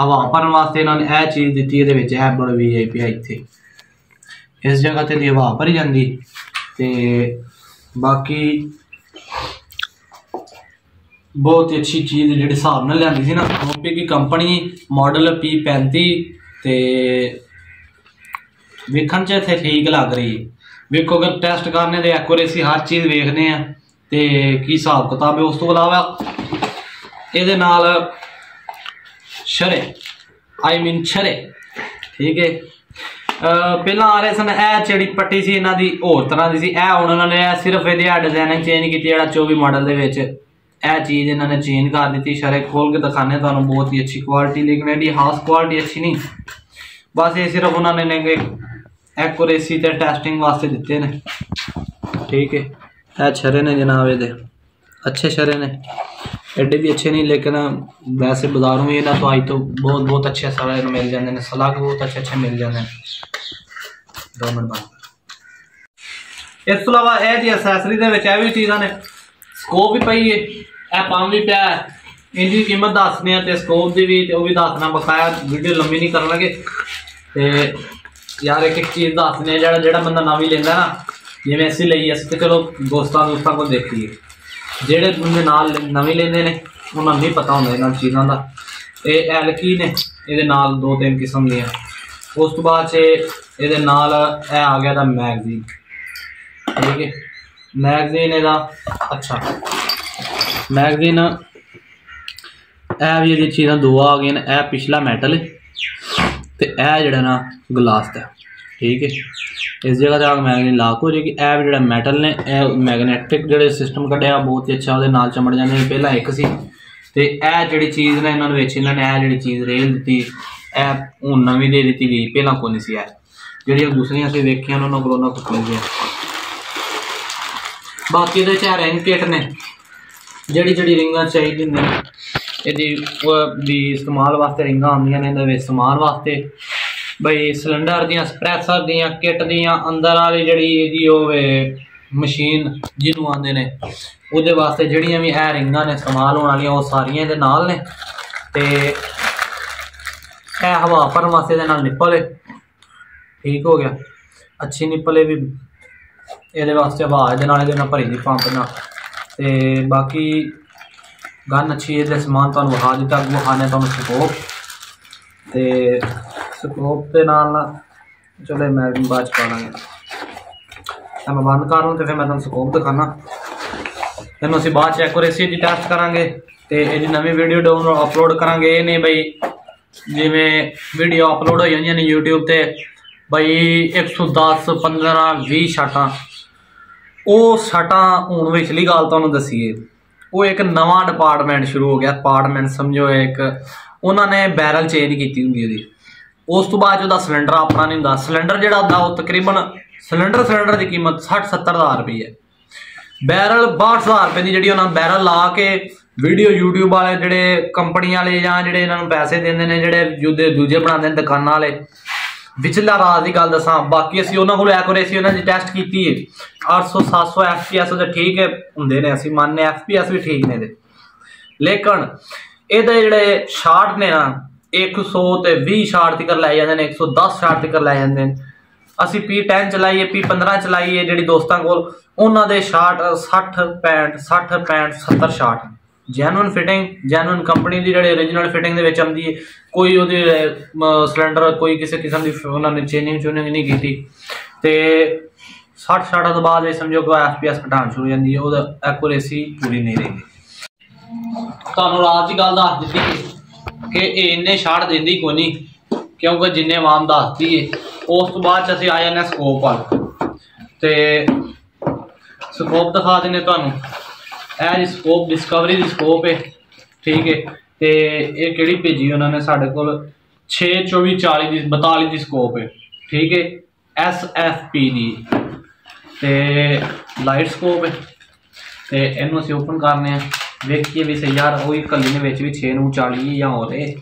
ਹਵਾ ਭਰਨ ਵਾਸਤੇ ਇਹਨਾਂ ਨੇ ਇਹ ਚੀਜ਼ ਦਿੱਤੀ, ਇਹਦੇ ਵਿੱਚ ਇਹ ਬੜਾ ਵੀਆਈਪੀ ਆ ਇੱਥੇ। ਇਸ ਜਗ੍ਹਾ ਤੇ ਦੀ ਹਵਾ ਭਰੀ ਜਾਂਦੀ ਤੇ ਬਾਕੀ ਬਹੁਤ ਹੀ ਅੱਛੀ ਚੀਜ਼ ਜਿਹੜੇ ਹਿਸਾਬ ਨਾਲ ਲਿਆਂਦੀ ਸੀ ਨਾ ਕੰਪਨੀ ਦੀ ਕੰਪਨੀ ਮਾਡਲ P35 ਤੇ ਵੇਖਣ ਚ ਇੱਥੇ ਠੀਕ ਲੱਗ ਰਹੀ ਵੇਖੋ, ਅਗਰ ਟੈਸਟ ਕਰਨੇ ਦੇ ਐਕੂਰੇਸੀ ਹਰ ਚੀਜ਼ ਵੇਖਦੇ ਆ। ਤੇ ਕੀ ਹਿਸਾਬ ਕਿਤਾਬ ਹੈ ਉਸ ਤੋਂ ਇਲਾਵਾ? ਇਹਦੇ ਨਾਲ ਸ਼ਰੇ ਆਈ ਮੀਨ ਸ਼ਰੇ, ਠੀਕ ਹੈ? ਪਹਿਲਾਂ ਆ ਰਹੇ ਸਨ, ਇਹ ਜਿਹੜੀ ਪੱਟੀ ਸੀ ਇਹਨਾਂ ਦੀ ਹੋਰ ਤਰ੍ਹਾਂ ਦੀ ਸੀ। ਇਹ ਹੁਣ ਉਹਨਾਂ ਨੇ ਇਹ ਸਿਰਫ ਇਹਦੇ ਆ ਡਿਜ਼ਾਈਨ ਚੇਂਜ ਕੀਤੀ, ਜਿਹੜਾ 24 ਮਾਡਲ ਦੇ ਵਿੱਚ ਇਹ ਚੀਜ਼ ਇਹਨਾਂ ਨੇ ਚੇਂਜ ਕਰ ਦਿੱਤੀ। ਸ਼ਰੇ ਖੋਲ ਕੇ ਦਿਖਾਣੇ ਤੁਹਾਨੂੰ, ਬਹੁਤ ਹੀ ਅੱਛੀ ਕੁਆਲਿਟੀ ਲੇਕਿਨ ਇਹਦੀ ਹਾਸ ਕੁਆਲਿਟੀ ਅੱਛੀ ਨਹੀਂ। ਬਸ ਇਹ ਸਿਰਫ ਉਹਨਾਂ ਨੇ ਨੇ ਐਕੂਰੇਸੀ ਤੇ ਟੈਸਟਿੰਗ ਵਾਸਤੇ ਦਿੱਤੇ ਨੇ। ਠੀਕ ਹੈ? ਇਹ ਸ਼ਰੇ ਨੇ ਜਨਾਬ ਇਹਦੇ। ਅੱਛੇ ਸ਼ਰੇ ਨੇ। ਐਡੇ ਵੀ ਅੱਛੇ ਨਹੀਂ, ਲੇਕਿਨ ਵੈਸੇ ਬਾਜ਼ਾਰੋਂ ਵੀ ਇਹਨਾਂ ਤੋਂ ਅੱਜ ਤੋਂ ਬਹੁਤ ਬਹੁਤ ਅੱਛੇ ਸਾਰੇ ਮਿਲ ਜਾਂਦੇ ਨੇ। ਸਲਾਹ ਬਹੁਤ ਅੱਛੇ ਅੱਛੇ ਮਿਲ ਜਾਂਦੇ ਨੇ। ਦੋ ਮਿੰਟ ਇਸ ਤੋਂ ਇਲਾਵਾ ਇਹ ਦੀ ਅਸੈਸਰੀ ਦੇ ਵਿੱਚ ਇਹ ਵੀ ਚੀਜ਼ਾਂ ਨੇ। ਸਕੋਪ ਵੀ ਪਈ ਹੈ ਇਹ ਪੰਮ ਵੀ ਪਿਆ ਇਹਦੀ ਕੀਮਤ ਦੱਸਦੇ ਆ ਤੇ ਸਕੋਪ ਦੀ ਵੀ ਤੇ ਉਹ ਵੀ ਦੱਸਣਾ ਬਕਾਇਆ ਵੀਡੀਓ ਲੰਮੀ ਨਹੀਂ ਕਰਨ ਲੱਗੇ ਤੇ ਯਾਰ ਇੱਕ ਇੱਕ ਚੀਜ਼ ਦੱਸਦੇ ਆ ਜਿਹੜਾ ਜਿਹੜਾ ਬੰਦਾ ਨਵੀਂ ਲੈਂਦਾ ਨਾ। ਜਿਵੇਂ ਅਸੀਂ ਲਈ ਅਸੀਂ ਤਾਂ ਚਲੋ ਦੋਸਤਾਂ ਦੋਸਤਾਂ ਕੋਲ ਦੇਖੀਏ। ਜਿਹੜੇ ਬੰਦੇ ਨਾਲ ਨਵੇਂ ਲੈਂਦੇ ਨੇ, ਉਹਨਾਂ ਨੂੰ ਨਹੀਂ ਪਤਾ ਹੁੰਦਾ ਇਹਨਾਂ ਚੀਜ਼ਾਂ ਦਾ। ਇਹ ਐਲਕੀ ਨੇ, ਇਹਦੇ ਨਾਲ ਦੋ ਤਿੰਨ ਕਿਸਮ ਦੀਆਂ। ਉਸ ਤੋਂ ਬਾਅਦ 'ਚ ਇਹਦੇ ਨਾਲ ਇਹ ਆ ਗਿਆ ਦਾ ਮੈਗਜ਼ੀਨ। ਠੀਕ ਹੈ? ਮੈਗਜ਼ੀਨ ਇਹਦਾ, ਅੱਛਾ। ਮੈਗਜ਼ੀਨ, ਇਹ ਵੀ ਜਿਹੜੀ ਚੀਜ਼ਾਂ ਦੋ ਆ ਗਈਆਂ ਨੇ, ਇਹ ਪਿਛਲਾ ਮੈਟਲ ਹੈ ਤੇ ਇਹ ਜਿਹੜਾ ਨਾ ਗਲਾਸ ਦਾ, ਠੀਕ ਹੈ? ਇਸ ਜਗ੍ਹਾ ਤੇ ਆ ਕੇ ਮੈਗਨੇਟ ਲਾਕ ਹੋ ਜਾਏਗੀ ਇਹ ਜਿਹੜਾ ਮੈਟਲ ਨੇ, ਇਹ ਮੈਗਨੈਟਿਕ ਜਿਹੜੇ ਸਿਸਟਮ ਕੱਢਿਆ, ਬਹੁਤ ਹੀ ਅੱਛਾ ਉਹਦੇ ਨਾਲ ਚਮੜ ਜਾਂਦੇ ਨੇ। ਪਹਿਲਾਂ ਇੱਕ ਸੀ ਤੇ ਇਹ ਜਿਹੜੀ ਚੀਜ਼ ਨੇ ਇਹਨਾਂ ਨੂੰ ਵਿੱਚ, ਇਹਨਾਂ ਨੇ ਇਹ ਜਿਹੜੀ ਚੀਜ਼ ਰੇਲ ਦਿੱਤੀ, ਇਹ ਹੁਣ ਨਵੀਂ ਦੇ ਦਿੱਤੀ ਗਈ, ਪਹਿਲਾਂ ਕੋਈ ਨਹੀਂ ਸੀ ਇਹ। ਜਿਹੜੀਆਂ ਦੂਸਰੀਆਂ ਅਸੀਂ ਵੇਖੀਆਂ ਉਹਨਾਂ ਨੂੰ ਕੋਲੋਂ ਕੁਝ ਮਿਲ ਬਾਕੀ ਇਹਦੇ ਚ ਰਿੰਗ ਕਿਟ ਨੇ। ਜਿਹੜੀ ਜਿਹੜੀ ਰਿੰਗਾਂ ਚਾਹੀਦੀ ਨੇ, ਇਹਦੀ ਦੀ ਇਸਤੇਮਾਲ ਵਾਸਤੇ ਰਿੰਗਾਂ ਆਉਂਦੀਆਂ ਨੇ, ਇਹਦੇ ਵਿੱਚ ਸਮਾਨ ਵਾਸਤੇ। ਬਈ ਸਿਲੰਡਰ ਦੀਆਂ ਸਪਰੈਸਰ ਦੀਆਂ ਕਿੱਟ ਦੀਆਂ ਅੰਦਰ ਵਾਲੀ ਜਿਹੜੀ ਇਹਦੀ ਹੋਵੇ ਮਸ਼ੀਨ ਜਿਹਨੂੰ ਆਂਦੇ ਨੇ, ਉਹਦੇ ਵਾਸਤੇ ਜਿਹੜੀਆਂ ਵੀ ਇਹ ਰਿੰਗਾਂ ਨੇ ਇਸਤੇਮਾਲ ਹੋਣ ਵਾਲੀਆਂ, ਉਹ ਸਾਰੀਆਂ ਇਹਦੇ ਨਾਲ ਨੇ। ਤੇ ਇਹ ਹਵਾ ਭਰਨ ਵਾਸਤੇ ਇਹਦੇ ਨਾਲ ਨਿੱਪਲ ਹੈ ਠੀਕ ਹੋ ਗਿਆ। ਅੱਛੀ ਨਿੱਪਲ ਇਹ ਵੀ ਇਹਦੇ ਵਾਸਤੇ ਹਵਾ ਇਹਦੇ ਨਾਲ ਇਹਦੇ ਨਾਲ ਭਰੀ ਦੀ ਪੰਪ ਨਾਲ। ਤੇ ਬਾਕੀ ਗਨ ਅੱਛੀ ਇਹਦੇ ਸਮਾਨ ਤੁਹਾਨੂੰ ਵਿਖਾ ਦਿੱਤਾ ਵਿਖਾਣੇ ਤੁਹਾਨੂੰ ਸਕੋਪ ਤੇ ਸਕੋਪ ਦੇ ਨਾਲ ਨਾ ਚਲੇ ਮੈਂ ਵੀ ਬਾਅਦ ਚ ਪਾ ਲਾਂਗੇ ਤਾਂ ਮੈਂ ਬੰਦ ਕਰ ਲਵਾਂ ਤੇ ਫਿਰ ਮੈਂ ਤੁਹਾਨੂੰ ਸਕੋਪ ਦਿਖਾਣਾ ਇਹਨੂੰ ਅਸੀਂ ਬਾਅਦ ਚ ਐਕੂਰੇਸੀ ਦੀ ਟੈਸਟ ਕਰਾਂਗੇ ਤੇ ਇਹਦੀ ਨਵੀਂ ਵੀਡੀਓ ਡਾਊਨਲੋਡ ਅਪਲੋਡ ਕਰਾਂਗੇ। ਇਹ ਨਹੀਂ ਬਈ ਜਿਵੇਂ ਵੀਡੀਓ ਅਪਲੋਡ ਹੋ ਜਾਂਦੀਆਂ ਨੇ YouTube ਤੇ, ਬਈ 110 15 20 ਸ਼ਾਟਾਂ। ਉਹ ਸ਼ਾਟਾਂ ਹੁਣ ਵਿਚਲੀ ਗੱਲ ਤੁਹਾਨੂੰ ਦਸੀਏ। ਉਹ ਇੱਕ ਨਵਾਂ ਡਿਪਾਰਟਮੈਂਟ ਸ਼ੁਰੂ ਹੋ ਗਿਆ। ਡਿਪਾਰਟਮੈਂਟ ਸਮਝੋ ਇੱਕ। ਉਹਨਾਂ ਨੇ ਬੈਰਲ ਚੇਂਜ ਕੀਤੀ ਹੁੰਦੀ ਉਹਦੀ। ਉਸ ਤੋਂ ਬਾਅਦ 'ਚ ਉਹਦਾ ਸਿਲੰਡਰ ਆਪਣਾ ਨਹੀਂ ਹੁੰਦਾ। ਸਿਲੰਡਰ ਜਿਹੜਾ ਹੁੰਦਾ, ਉਹ ਤਕਰੀਬਨ ਸਿਲੰਡਰ ਸਿਲੰਡਰ ਦੀ ਕੀਮਤ 60 70000 ਰੁਪਏ ਹੈ ਬੈਰਲ 62000 ਰੁਪਏ ਦੀ ਜਿਹੜੀ ਉਹਨਾਂ ਬੈਰਲ ਲਾ ਕੇ ਵੀਡੀਓ YouTube ਵਾਲੇ ਜਿਹੜੇ ਕੰਪਨੀ ਵਾਲੇ ਜਾਂ ਜਿਹੜੇ ਇਹਨਾਂ ਨੂੰ ਪੈਸੇ ਦਿੰਦੇ ਨੇ, ਜਿਹੜੇ ਜੁਦੇ ਦੂਜੇ ਬਣਾਉਂਦੇ ਨੇ ਦੁਕਾਨਾਂ ਵਾਲੇ, ਵਿਚਲਾ ਰਾਜ ਦੀ ਗੱਲ ਦੱਸਾਂ, ਬਾਕੀ ਅਸੀਂ ਉਹਨਾਂ ਕੋਲ ਐਕੂਰੇਸੀ ਉਹਨਾਂ ਦੀ ਟੈਸਟ ਕੀਤੀ ਹੈ 800 700 FPS ਤੇ ਠੀਕ ਹੈ ਹੁੰਦੇ ਨੇ, ਅਸੀਂ ਮੰਨਨੇ FPS ਵੀ ਠੀਕ ਨੇ ਇਹਦੇ। ਲੇਕਿਨ ਇਹਦੇ ਜਿਹੜੇ ਸ਼ਾਟ ਨੇ ਨਾ 100 ਤੇ 20 ਸ਼ਾਟ ਤੱਕ ਲੈ ਜਾਂਦੇ ਨੇ 110 ਸ਼ਾਟ ਤੱਕ ਲੈ ਜਾਂਦੇ ਨੇ। ਅਸੀਂ P10 ਚਲਾਈਏ P15 ਚਲਾਈਏ, ਜਿਹੜੀ ਦੋਸਤਾਂ ਕੋਲ, ਉਹਨਾਂ ਦੇ shot 60 65 60 65 70 shot genuine fitting genuine company ਦੀ ਜਿਹੜੇ origignal ਫਿਟਿੰਗ ਦੇ ਵਿੱਚ ਆਉਂਦੀ ਹੈ ਕੋਈ ਉਹਦੇ ਸਿਲੰਡਰ ਕੋਈ ਕਿਸੇ ਕਿਸਮ ਦੀ ਉਹਨਾਂ ਨੇ ਚੇਂਜਿੰਗ ਚੂਨਿੰਗ ਨਹੀਂ ਕੀਤੀ। ਤੇ 60 ਸ਼ਾਟਾਂ ਤੋਂ ਬਾਅਦ ਇਹ ਸਮਝੋ ਕਿ ਐਫਪੀਐਸ ਘਟਾਉਣ ਸ਼ੁਰੂ ਹੋ ਜਾਂਦੀ ਹੈ ਉਹਦਾ ਐਕੂਰੇਸੀ ਪੂਰੀ ਨਹੀਂ ਰਹਿੰਦੀ ਤੁਹਾਨੂੰ ਰਾਤ ਦੀ ਗੱਲ ਦੱਸ ਦਿੱਤੀ ਕਿ ਇਹ ਇੰਨੇ ਸ਼ਾਟ ਦਿੰਦੀ ਕੋ ਨਹੀਂ, ਕਿਉਂਕਿ ਜਿੰਨੇ ਆਵਾਮ ਦੱਸਦੀ ਏ, ਉਸ ਤੋਂ ਬਾਅਦ ਚ ਅਸੀਂ ਆ ਜਾਂਦੇ ਸਕੋਪ ਵੱਲ। ਤੇ ਸਕੋਪ ਦਿਖਾ ਦਿੰਨੇ ਤੁਹਾਨੂੰ। ਇਹ ਜੀ ਸਕੋਪ ਡਿਸਕਵਰੀ ਦੀ ਸਕੋਪ ਹੈ ਠੀਕ ਹੈ ਤੇ ਇਹ ਕਿਹੜੀ ਭੇਜੀ ਉਹਨਾਂ ਨੇ ਸਾਡੇ ਕੋਲ? 6 24 40 ਦੀ 42 ਦੀ ਸਕੋਪ ਹੈ ਠੀਕ ਹੈ ਐਸ ਐਫ ਪੀ ਦੀ। ਤੇ ਲਾਈਟ ਸਕੋਪ ਹੈ ਤੇ ਇਹਨੂੰ ਅਸੀਂ ਓਪਨ ਕਰਨੇ ਆ। ਵੇਖੀਏ ਵੀ ਸਹੀ ਯਾਰ, ਉਹੀ ਵਿੱਚ ਵੀ 6 ਨੂੰ 40 ਜਾਂ ਹੋ ਰਹੇ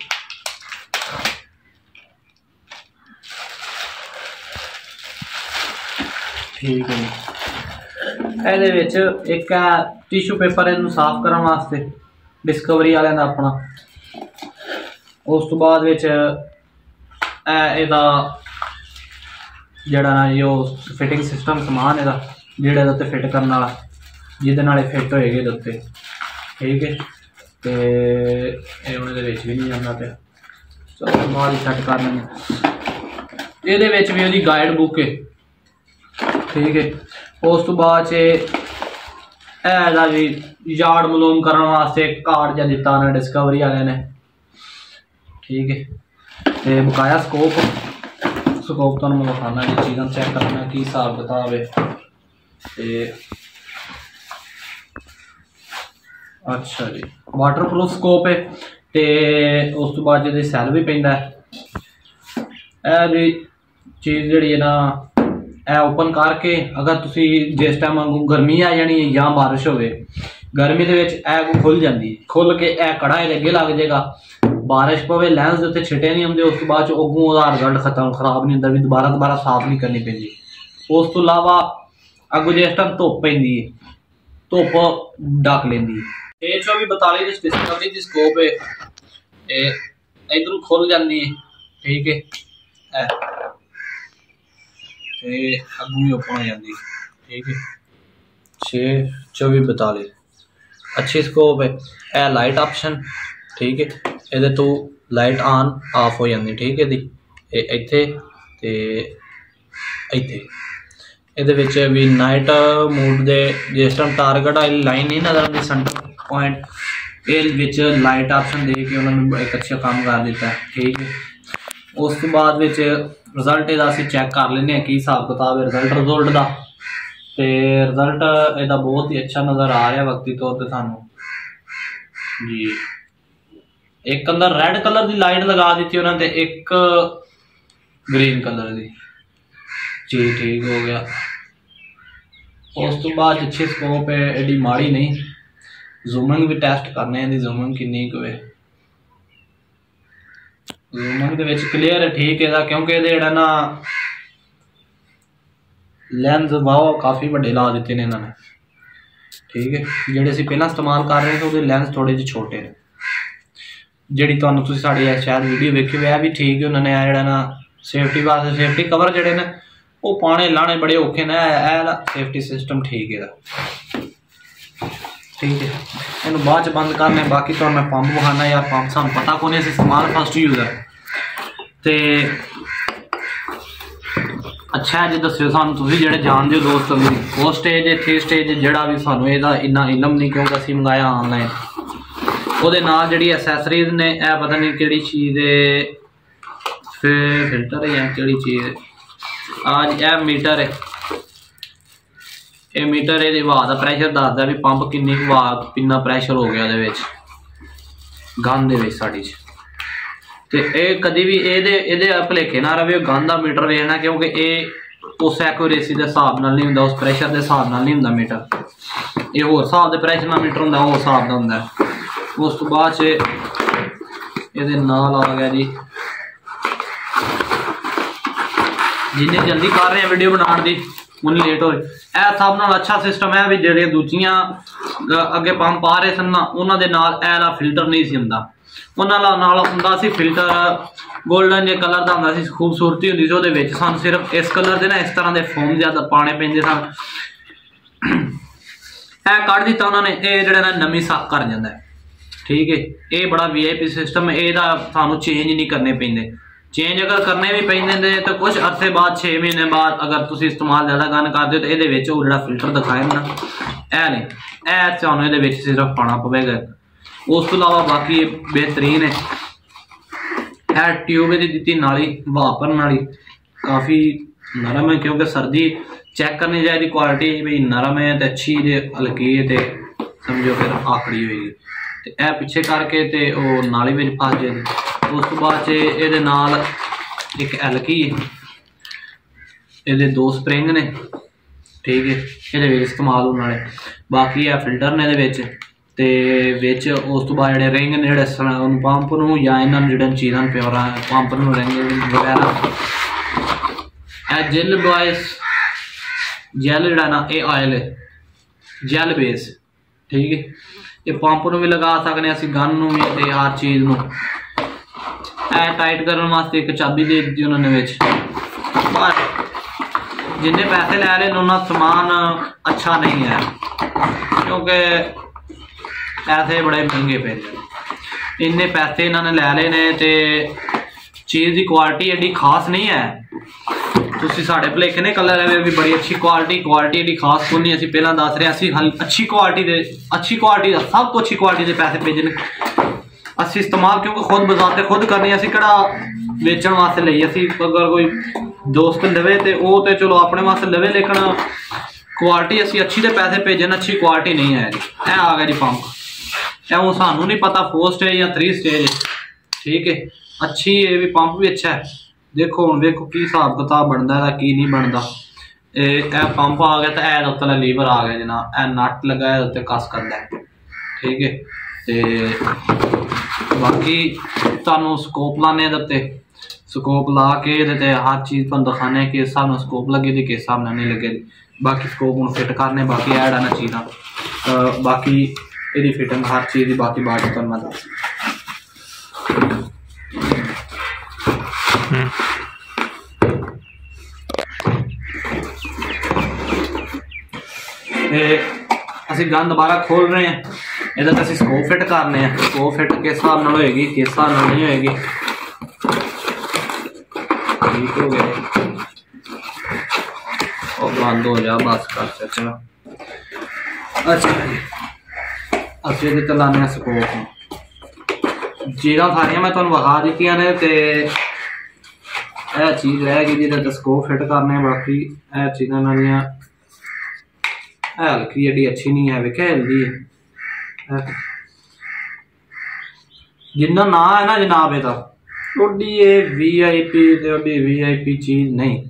ਠੀਕ ਹੈ ਇਹਦੇ ਵਿੱਚ ਇੱਕ ਹੈ ਟਿਸ਼ੂ ਪੇਪਰ ਇਹਨੂੰ ਸਾਫ਼ ਕਰਨ ਵਾਸਤੇ ਡਿਸਕਵਰੀ ਵਾਲਿਆਂ ਦਾ ਆਪਣਾ। ਉਸ ਤੋਂ ਬਾਅਦ ਵਿੱਚ ਇਹਦਾ ਜਿਹੜਾ ਨਾ ਜੋ ਫਿਟਿੰਗ ਸਿਸਟਮ ਸਮਾਨ ਇਹਦਾ, ਜਿਹੜਾ ਇਹਦੇ ਉੱਤੇ ਫਿੱਟ ਕਰਨ ਵਾਲਾ, ਜਿਹਦੇ ਨਾਲ ਇਹ ਫਿੱਟ ਹੋਏਗਾ ਇਹਦੇ ਉੱਤੇ। ਠੀਕ ਹੈ। ਤੇ ਇਹ ਹੁਣ ਇਹਦੇ ਵਿੱਚ ਵੀ ਨਹੀਂ ਜਾਂਦਾ ਪਿਆ। ਚਲੋ ਬਾਅਦ ਹੀ ਸੈੱਟ ਕਰ ਲੈਂਦੇ ਇਹਦੇ ਵਿੱਚ ਵੀ ਉਹਦੀ ਗਾਈਡ ਬੁੱਕ ਹੈ। ਠੀਕ ਹੈ। ਉਸ ਤੋਂ ਬਾਅਦ ਚ ਇਹ ਦਾ ਜੀ ਯਾਰਡ ਮਲੂਮ ਕਰਨ ਵਾਸਤੇ ਕਾਰਡ ਜਿਹਾ ਦਿੱਤਾ ਉਹਨੇ ਡਿਸਕਵਰੀ ਵਾਲਿਆਂ ਨੇ। ਠੀਕ ਹੈ। ਤੇ ਬਕਾਇਆ ਸਕੋਪ ਸਕੋਪ ਤੁਹਾਨੂੰ ਮੈਂ ਵਿਖਾਣਾ ਜੀ, ਚੀਜ਼ਾਂ ਚੈੱਕ ਕਰਨਾ, ਕੀ ਹਿਸਾਬ ਕਿਤਾਬ ਹੈ। ਤੇ ਅੱਛਾ ਜੀ। ਵਾਟਰਪ੍ਰੂਫ ਸਕੋਪ ਹੈ ਤੇ ਉਸ ਤੋਂ ਬਾਅਦ ਜਿਹਦੇ ਸੈੱਲ ਵੀ ਪੈਂਦਾ ਹੈ। ਇਹ ਜੀ ਚੀਜ਼ ਜਿਹੜੀ ਹੈ ਨਾ, ਇਹ ਓਪਨ ਕਰਕੇ ਅਗਰ ਤੁਸੀਂ ਜਿਸ ਟਾਈਮ ਵਾਂਗੂ ਗਰਮੀ ਆ ਜਾਣੀ ਹੈ ਜਾਂ ਬਾਰਿਸ਼ ਹੋਵੇ, ਗਰਮੀ ਦੇ ਵਿੱਚ ਇਹ ਖੁੱਲ ਜਾਂਦੀ ਹੈ। ਖੁੱਲ ਕੇ ਇਹ ਕੜਾ ਇਹ ਅੱਗੇ ਲੱਗ ਜਾਏਗਾ। ਬਾਰਿਸ਼ ਪਵੇ ਲੈਂਸ ਦੇ ਉੱਤੇ ਛਿੱਟੇ ਨਹੀਂ ਹੁੰਦੇ, ਉਸ ਤੋਂ ਬਾਅਦ ਚ ਅੱਗੋਂ ਉਹਦਾ ਰਿਜ਼ਲਟ ਖਤਮ, ਖਰਾਬ ਨਹੀਂ ਹੁੰਦਾ, ਵੀ ਦੁਬਾਰਾ ਦੁਬਾਰਾ ਸਾਫ਼ ਨਹੀਂ ਕਰਨੀ ਪੈਂਦੀ। ਉਸ ਤੋਂ ਇਲਾਵਾ ਅੱਗੋਂ ਜਿਸ ਟਾਈਮ ਧੁੱਪ ਪੈਂਦੀ ਹੈ, ਧੁੱਪ ਡੱਕ ਲੈਂਦੀ ਹੈ। ਇਹ 24 42 ਦੀ ਡਿਸਕਵਰੀ ਦੀ ਸਕੋਪ ਹੈ ਇਹ ਇਧਰੋਂ ਖੁੱਲ ਜਾਂਦੀ ਹੈ ਠੀਕ ਹੈ ਤੇ ਅੱਗੋਂ ਵੀ ਓਪਨ ਹੋ ਜਾਂਦੀ, ਠੀਕ ਹੈ 6 24 42 ਅੱਛੀ ਸਕੋਪ ਹੈ ਇਹ ਲਾਈਟ ਆਪਸ਼ਨ ਠੀਕ ਹੈ ਇਹਦੇ ਤੋਂ ਲਾਈਟ ਆਨ ਆਫ ਹੋ ਜਾਂਦੀ, ਠੀਕ ਹੈ ਦੀ। ਇਹ ਇੱਥੇ ਤੇ ਇੱਥੇ। ਇਹਦੇ ਵਿੱਚ ਵੀ ਨਾਈਟ ਮੂਡ ਦੇ, ਜਿਸ ਟਾਈਮ ਟਾਰਗੇਟ ਵਾਲੀ ਲਾਈਨ ਨਹੀਂ ਨਜ਼ਰ ਆਉਂਦੀ ਸੈਂਟਰ ਪੁਆਇੰਟ ਇਹ ਵਿੱਚ ਲਾਈਟ ਆਪਸ਼ਨ ਦੇ ਕੇ ਉਹਨਾਂ ਨੂੰ ਇੱਕ ਅੱਛਾ ਕੰਮ ਕਰ ਦਿੱਤਾ ਠੀਕ ਹੈ। ਉਸ ਤੋਂ ਬਾਅਦ ਵਿੱਚ ਰਿਜ਼ਲਟ ਇਹਦਾ ਅਸੀਂ ਚੈੱਕ ਕਰ ਲੈਂਦੇ ਹਾਂ ਕੀ ਹਿਸਾਬ ਕਿਤਾਬ ਹੈ ਰਿਜ਼ਲਟ ਰਿਜ਼ਲਟ ਦਾ। ਤੇ ਰਿਜ਼ਲਟ ਇਹਦਾ ਬਹੁਤ ਹੀ ਅੱਛਾ ਨਜ਼ਰ ਆ ਰਿਹਾ ਵਕਤੀ ਤੌਰ ਤੇ ਸਾਨੂੰ। ਜੀ। ਇੱਕ ਅੰਦਰ ਰੈੱਡ ਕਲਰ ਦੀ ਲਾਈਟ ਲਗਾ ਦਿੱਤੀ ਉਹਨਾਂ ਤੇ, ਇੱਕ ਗ੍ਰੀਨ ਕਲਰ ਦੀ। ਜੀ, ਠੀਕ ਹੋ ਗਿਆ। ਉਸ ਤੋਂ ਬਾਅਦ ਅੱਛੇ ਸਕੋਪ ਹੈ, ਐਡੀ ਮਾੜੀ ਨਹੀਂ। ਜ਼ੂਮਿੰਗ ਵੀ ਟੈਸਟ ਕਰਨੇ ਆ ਦੀ ਜ਼ੂਮਿੰਗ ਕਿੰਨੀ ਕੁ ਹੈ ਜ਼ੂਮਿੰਗ ਦੇ ਵਿੱਚ ਕਲੀਅਰ ਠੀਕ ਇਹਦਾ, ਕਿਉਂਕਿ ਇਹਦੇ ਜਿਹੜਾ ਨਾ ਲੈਂਸ ਵਾਓ ਕਾਫੀ ਵੱਡੇ ਲਾ ਦਿੱਤੇ ਨੇ ਇਹਨਾਂ ਨੇ। ਠੀਕ ਹੈ, ਜਿਹੜੇ ਅਸੀਂ ਪਹਿਲਾਂ ਇਸਤੇਮਾਲ ਕਰ ਰਹੇ ਸੀ, ਉਹਦੇ ਲੈਂਸ ਥੋੜੇ ਜਿਹੇ ਛੋਟੇ ਨੇ। ਜਿਹੜੀ ਤੁਹਾਨੂੰ ਤੁਸੀਂ ਸਾਡੀ ਇਹ ਸ਼ਾਇਦ ਵੀਡੀਓ ਵੇਖੀ ਹੋਈ ਹੈ ਵੀ ਠੀਕ ਹੈ, ਉਹਨਾਂ ਨੇ ਇਹ ਜਿਹੜਾ ਨਾ ਸੇਫਟੀ ਵਾਸਤੇ ਸੇਫਟੀ ਕਵਰ ਜਿਹੜੇ ਨੇ, ਉਹ ਪਾਣੇ ਲਾਣੇ ਬੜੇ ਔਖੇ ਨੇ, ਇਹ ਇਹ ਸੇਫਟੀ ਸਿਸਟਮ ਠੀਕ ਹੈ ਇਹਦਾ। ਠੀਕ ਹੈ। ਇਹਨੂੰ ਬਾਅਦ ਚ ਬੰਦ ਕਰਨਾ ਬਾਕੀ ਤੁਹਾਨੂੰ ਮੈਂ ਪੰਪ ਵਿਖਾਣਾ ਯਾਰ, ਪੰਪ ਸਾਨੂੰ ਪਤਾ ਕੋਨੇ ਅਸੀਂ ਸਮਾਨ ਫਸਟ ਯੂਜ਼ਰ ਤੇ ਅੱਛਾ ਹੈ, ਜੇ ਦੱਸਿਓ ਸਾਨੂੰ, ਤੁਸੀਂ ਜਿਹੜੇ ਜਾਣਦੇ ਹੋ ਦੋਸਤ ਵੀ ਉਹ ਸਟੇਜ ਹੈ ਸਟੇਜ ਜਿਹੜਾ ਵੀ ਸਾਨੂੰ ਇਹਦਾ ਇੰਨਾ ਇਲਮ ਨਹੀਂ, ਕਿਉਂਕਿ ਅਸੀਂ ਮੰਗਾਇਆ ਆਨਲਾਈਨ ਉਹਦੇ ਨਾਲ ਜਿਹੜੀ ਐਕਸੈਸਰੀਜ਼ ਨੇ, ਇਹ ਪਤਾ ਨਹੀਂ ਕਿਹੜੀ ਚੀਜ਼ ਦੇ ਫਿਲਟਰ ਹੈ ਕਿਹੜੀ ਚੀਜ਼ ਹੈ। ਆਜ ਇਹ ਮੀਟਰ ਹੈ। ਇਹ ਮੀਟਰ ਇਹਦੀ ਹਵਾ ਦਾ ਪ੍ਰੈਸ਼ਰ ਦੱਸਦਾ ਵੀ ਪੰਪ ਕਿੰਨੀ ਕੁ ਹਵਾ, ਕਿੰਨਾ ਪ੍ਰੈਸ਼ਰ ਹੋ ਗਿਆ ਉਹਦੇ ਵਿੱਚ। ਗਨ ਦੇ ਵਿੱਚ ਸਾਡੀ ਚ। ਤੇ ਇਹ ਕਦੀ ਵੀ ਇਹਦੇ ਇਹਦੇ ਭਲੇਖੇ ਨਾ ਰਵੇ ਗਨ ਦਾ ਮੀਟਰ ਵੇਖਣਾ, ਕਿਉਂਕਿ ਇਹ ਉਸ ਐਕੂਰੇਸੀ ਦੇ ਹਿਸਾਬ ਨਾਲ ਨਹੀਂ ਹੁੰਦਾ, ਉਸ ਪ੍ਰੈਸ਼ਰ ਦੇ ਹਿਸਾਬ ਨਾਲ ਨਹੀਂ ਹੁੰਦਾ ਮੀਟਰ। ਇਹ ਹੋਰ ਹਿਸਾਬ ਦੇ ਪ੍ਰੈਸ਼ਰ ਨਾਲ ਮੀਟਰ ਹੁੰਦਾ ਉਹ ਹਿਸਾਬ ਦਾ ਹੁੰਦਾ। ਉਸ ਤੋਂ ਬਾਅਦ ਚ ਇਹਦੇ ਨਾਲ ਆ ਗਿਆ ਜੀ। ਜਿੰਨੇ ਜਲਦੀ ਕਰ ਰਹੇ ਆ ਵੀਡੀਓ ਬਣਾਉਣ ਦੀ। ਉਨੀ ਲੇਟ ਹੋ ਇਹ ਸਭ ਨਾਲ ਅੱਛਾ ਸਿਸਟਮ ਹੈ ਵੀ ਜਿਹੜੇ ਦੂਜੀਆਂ ਅੱਗੇ ਪੰਪ ਆ ਰਹੇ ਸਨ ਨਾ, ਉਹਨਾਂ ਦੇ ਨਾਲ ਇਹ ਵਾਲਾ ਫਿਲਟਰ ਨਹੀਂ ਸੀ ਹੁੰਦਾ। ਉਹਨਾਂ ਨਾਲ ਨਾਲ ਹੁੰਦਾ ਸੀ ਫਿਲਟਰ 골ਡਨ ਜੇ ਕਲਰ ਦਾ ਹੁੰਦਾ ਸੀ, ਖੂਬਸੂਰਤੀ ਹੁੰਦੀ ਸੀ, ਉਹਦੇ ਵਿੱਚ ਸਾਨੂੰ ਸਿਰਫ ਇਸ ਕਲਰ ਦੇ ਨਾ ਇਸ ਤਰ੍ਹਾਂ ਦੇ ਫੋਮ ਜ਼ਿਆਦਾ ਪਾਣੇ ਪੈਂਦੇ ਸਨ। ਇਹ ਕੱਢ ਦਿੱਤਾ ਉਹਨਾਂ ਨੇ, ਇਹ ਜਿਹੜਾ ਨਾ ਨਵੀਂ ਸਾਫ਼ ਕਰ ਜਾਂਦਾ ਠੀਕ ਹੈ, ਇਹ ਬੜਾ ਵੀਆਈਪੀ ਸਿਸਟਮ ਇਹਦਾ ਸਾਨੂੰ ਚੇਂਜ ਨਹੀਂ ਕਰਨੇ ਪੈਂਦੇ। ਚੇਂਜ ਅਗਰ ਕਰਨੇ ਵੀ ਪੈਂਦੇ ਨੇ ਤਾਂ ਕੁਝ ਅਰਸੇ ਬਾਅਦ 6 ਮਹੀਨੇ ਬਾਅਦ ਅਗਰ ਤੁਸੀਂ ਇਸਤੇਮਾਲ ਜ਼ਿਆਦਾ ਗਨ ਕਰਦੇ ਹੋ ਤਾਂ ਇਹਦੇ ਵਿੱਚ ਉਹ ਜਿਹੜਾ ਫਿਲਟਰ ਦਿਖਾਇਆ ਨਾ, ਇਹ ਨੇ ਇਹ ਤੁਹਾਨੂੰ ਇਹਦੇ ਵਿੱਚ ਸਿਰਫ ਪਾਣਾ ਪਵੇਗਾ। ਉਸ ਤੋਂ ਇਲਾਵਾ ਬਾਕੀ ਇਹ ਬਿਹਤਰੀਨ ਹੈ। ਇਹ ਟਿਊਬ ਇਹਦੀ ਦਿੱਤੀ ਨਾਲੀ ਵਾਪਰਨ ਨਾਲੀ। ਕਾਫੀ ਨਰਮ ਹੈ ਕਿਉਂਕਿ ਸਰਦੀ ਚੈੱਕ ਕਰਨੀ ਚਾਹੀਦੀ ਕੁਆਲਿਟੀ ਵੀ ਨਰਮ ਹੈ ਤੇ ਅੱਛੀ ਜੇ ਹਲਕੀ ਹੈ ਤੇ ਸਮਝੋ ਫਿਰ ਆਕੜੀ ਹੋਏਗੀ ਤੇ ਇਹ ਪਿੱਛੇ ਕਰਕੇ ਤੇ ਉਹ ਨਾਲੀ ਵਿੱਚ ਫਸ ਜਾਏਗੀ। ਉਸ ਤੋਂ ਬਾਅਦ ਚ ਇਹਦੇ ਨਾਲ ਇੱਕ ਐਲਕੀ ਹੈ। ਇਹਦੇ ਦੋ ਸਪਰਿੰਗ ਨੇ। ਠੀਕ ਹੈ। ਇਹਦੇ ਵਿੱਚ ਇਸਤੇਮਾਲ ਹੋਣ ਵਾਲੇ। ਬਾਕੀ ਇਹ ਫਿਲਟਰ ਨੇ ਇਹਦੇ ਵਿੱਚ। ਤੇ ਵਿੱਚ ਉਸ ਤੋਂ ਬਾਅਦ ਜਿਹੜੇ ਰਿੰਗ ਨੇ ਜਿਹੜੇ ਉਹਨੂੰ ਪੰਪ ਨੂੰ ਜਾਂ ਇਹਨਾਂ ਨੂੰ ਜਿਹੜੀਆਂ ਚੀਜ਼ਾਂ ਨੂੰ ਪਿਓਰਾ ਪੰਪ ਨੂੰ ਰਿੰਗ ਵਗੈਰਾ। ਇਹ ਜੈਲ ਬॉयਸ ਜੈਲ ਜਿਹੜਾ ਨਾ, ਇਹ ਆਇਲ ਹੈ। ਜੈਲ ਬੇਸ ਠੀਕ ਹੈ। ਇਹ ਪੰਪ ਨੂੰ ਵੀ ਲਗਾ ਸਕਦੇ ਹਾਂ ਅਸੀਂ ਗਨ ਨੂੰ ਵੀ ਤੇ ਹਰ ਚੀਜ਼ ਨੂੰ। ਇਹ ਟਾਈਟ ਕਰਨ ਵਾਸਤੇ ਇੱਕ ਚਾਬੀ ਦੇ ਦਿੱਤੀ ਉਹਨਾਂ ਨੇ ਵਿੱਚ। ਪਰ ਜਿੰਨੇ ਪੈਸੇ ਲੈ ਰਹੇ ਨੇ, ਉਹਨਾਂ ਸਮਾਨ ਅੱਛਾ ਨਹੀਂ ਹੈ। ਕਿਉਂਕਿ ਪੈਸੇ ਬੜੇ ਮਹਿੰਗੇ ਪੈਂਦੇ ਨੇ। ਇੰਨੇ ਪੈਸੇ ਇਹਨਾਂ ਨੇ ਲੈ ਲਏ ਨੇ ਤੇ ਚੀਜ਼ ਦੀ ਕੁਆਲਿਟੀ ਐਡੀ ਖਾਸ ਨਹੀਂ ਹੈ। ਤੁਸੀਂ ਸਾਡੇ ਭਲੇਖੇ ਨੇ ਕਲਰ ਐਵੇਂ ਵੀ ਬੜੀ ਅੱਛੀ ਕੁਆਲਿਟੀ ਕੁਆਲਿਟੀ ਐਡੀ ਖਾਸ ਕੋਈ ਨਹੀਂ। ਅਸੀਂ ਪਹਿਲਾਂ ਦੱਸ ਰਹੇ ਹਾਂ, ਅਸੀਂ ਹਲ ਅੱਛੀ ਕੁਆਲਿਟੀ ਦੇ ਅੱਛੀ ਕੁਆਲਿਟੀ ਦਾ ਸਭ ਤੋਂ ਅੱਛੀ ਕੁਆਲਿਟੀ ਦੇ ਪੈਸੇ ਭੇਜਣ ਅਸੀਂ ਇਸਤੇਮਾਲ ਕਿਉਂਕਿ ਖੁਦ ਬਾਜ਼ਾਰ ਤੇ ਖੁਦ ਕਰਨੀ ਅਸੀਂ ਕਿਹੜਾ ਵੇਚਣ ਵਾਸਤੇ ਲਈ ਅਸੀਂ ਅਗਰ ਕੋਈ ਦੋਸਤ ਲਵੇ ਤੇ ਉਹ ਤੇ ਚਲੋ ਆਪਣੇ ਵਾਸਤੇ ਲਵੇ, ਲੇਕਿਨ ਕੁਆਲਿਟੀ ਅਸੀਂ ਅੱਛੀ ਦੇ ਪੈਸੇ ਭੇਜਣ, ਅੱਛੀ ਕੁਆਲਿਟੀ ਨਹੀਂ ਹੈ ਜੀ। ਇਹ ਆ ਗਿਆ ਜੀ ਪੰਪ ਇਹ ਉਹ ਸਾਨੂੰ ਨਹੀਂ ਪਤਾ 4 ਸਟੇਜ ਜਾਂ 3 ਸਟੇਜ ਠੀਕ ਹੈ। ਅੱਛੀ ਇਹ ਵੀ ਪੰਪ ਵੀ ਅੱਛਾ ਹੈ। ਦੇਖੋ ਹੁਣ ਵੇਖੋ ਕੀ ਹਿਸਾਬ ਕਿਤਾਬ ਬਣਦਾ ਇਹਦਾ, ਕੀ ਨਹੀਂ ਬਣਦਾ। ਇਹ ਇਹ ਪੰਪ ਆ ਗਿਆ ਤਾਂ ਇਹ ਉੱਤੇ ਲੀਵਰ ਆ ਗਿਆ ਜਨਾਬ। ਇਹ ਨਟ ਲੱਗਾ ਉੱਤੇ ਕਸ ਕਰਦਾ ਠੀਕ ਹੈ। ਤੇ ਬਾਕੀ ਤੁਹਾਨੂੰ ਸਕੋਪ ਲਾਣੇ ਇਹਦੇ ਉੱਤੇ। ਸਕੋਪ ਲਾ ਕੇ ਇਹਦੇ ਤੇ ਹਰ ਚੀਜ਼ ਤੁਹਾਨੂੰ ਦਿਖਾਣੇ ਕਿ ਇਸ ਹਿਸਾਬ ਨਾਲ ਸਕੋਪ ਲੱਗੇ ਦੀ ਕਿਸ ਹਿਸਾਬ ਨਾਲ ਨਹੀਂ ਲੱਗੇ। ਬਾਕੀ ਸਕੋਪ ਹੁਣ ਫਿੱਟ ਕਰਨੇ, ਬਾਕੀ ਐਡ ਆਣਾ ਚੀਜ਼ਾਂ। ਬਾਕੀ ਇਹਦੀ ਫਿਟਿੰਗ ਹਰ ਚੀਜ਼ ਦੀ ਬਾਕੀ ਬਾਅਦ 'ਚ ਤੁਹਾਨੂੰ ਮੈਂ ਦੱਸ ਤੇ ਅਸੀਂ ਗਨ ਦੁਬਾਰਾ ਖੋਲ ਰਹੇ ਹਾਂ। ਇਹਦਾ ਤਾਂ ਅਸੀਂ ਸਕੋਪ ਫਿੱਟ ਕਰਨੇ ਆ। ਸਕੋਪ ਫਿੱਟ ਕਿਸ ਹਿਸਾਬ ਨਾਲ ਹੋਏਗੀ, ਕਿਸ ਹਿਸਾਬ ਨਾਲ ਨਹੀਂ ਹੋਏਗੀ। ਠੀਕ ਹੋ ਗਿਆ। ਉਹ ਬੰਦ ਹੋ ਜਾ, ਬਸ ਕਰ ਚੱਚਾ ਅੱਛਾ ਅਸੀਂ ਇਹਦੇ ਤੇ ਲਾਣੇ ਆ ਸਕੋਪ ਨੂੰ। ਜਿਹੜਾ ਸਾਰੀਆਂ ਮੈਂ ਤੁਹਾਨੂੰ ਵਿਖਾ ਦਿੱਤੀਆਂ ਨੇ ਤੇ ਇਹ ਚੀਜ਼ ਰਹਿ ਗਈ ਜਿਹਦੇ ਤੇ ਸਕੋਪ ਫਿੱਟ ਕਰਨੇ ਬਾਕੀ ਇਹ ਚੀਜ਼ਾਂ ਨਾਲੀਆਂ, ਇਹ ਹਲਕੀ ਜਿਹੜੀ ਅੱਛੀ ਨਹੀਂ ਹੈ, ਵੇਖਿਆ ਹਿਲਦੀ ਜਿੰਨਾ ਨਾਂ ਹੈ ਨਾ ਜਨਾਬ ਇਹਦਾ, ਉਹਦੀ ਇਹ ਵੀਆਈਪੀ ਤੇ ਉਹਦੀ ਵੀਆਈਪੀ ਚੀਜ਼ ਨਹੀਂ।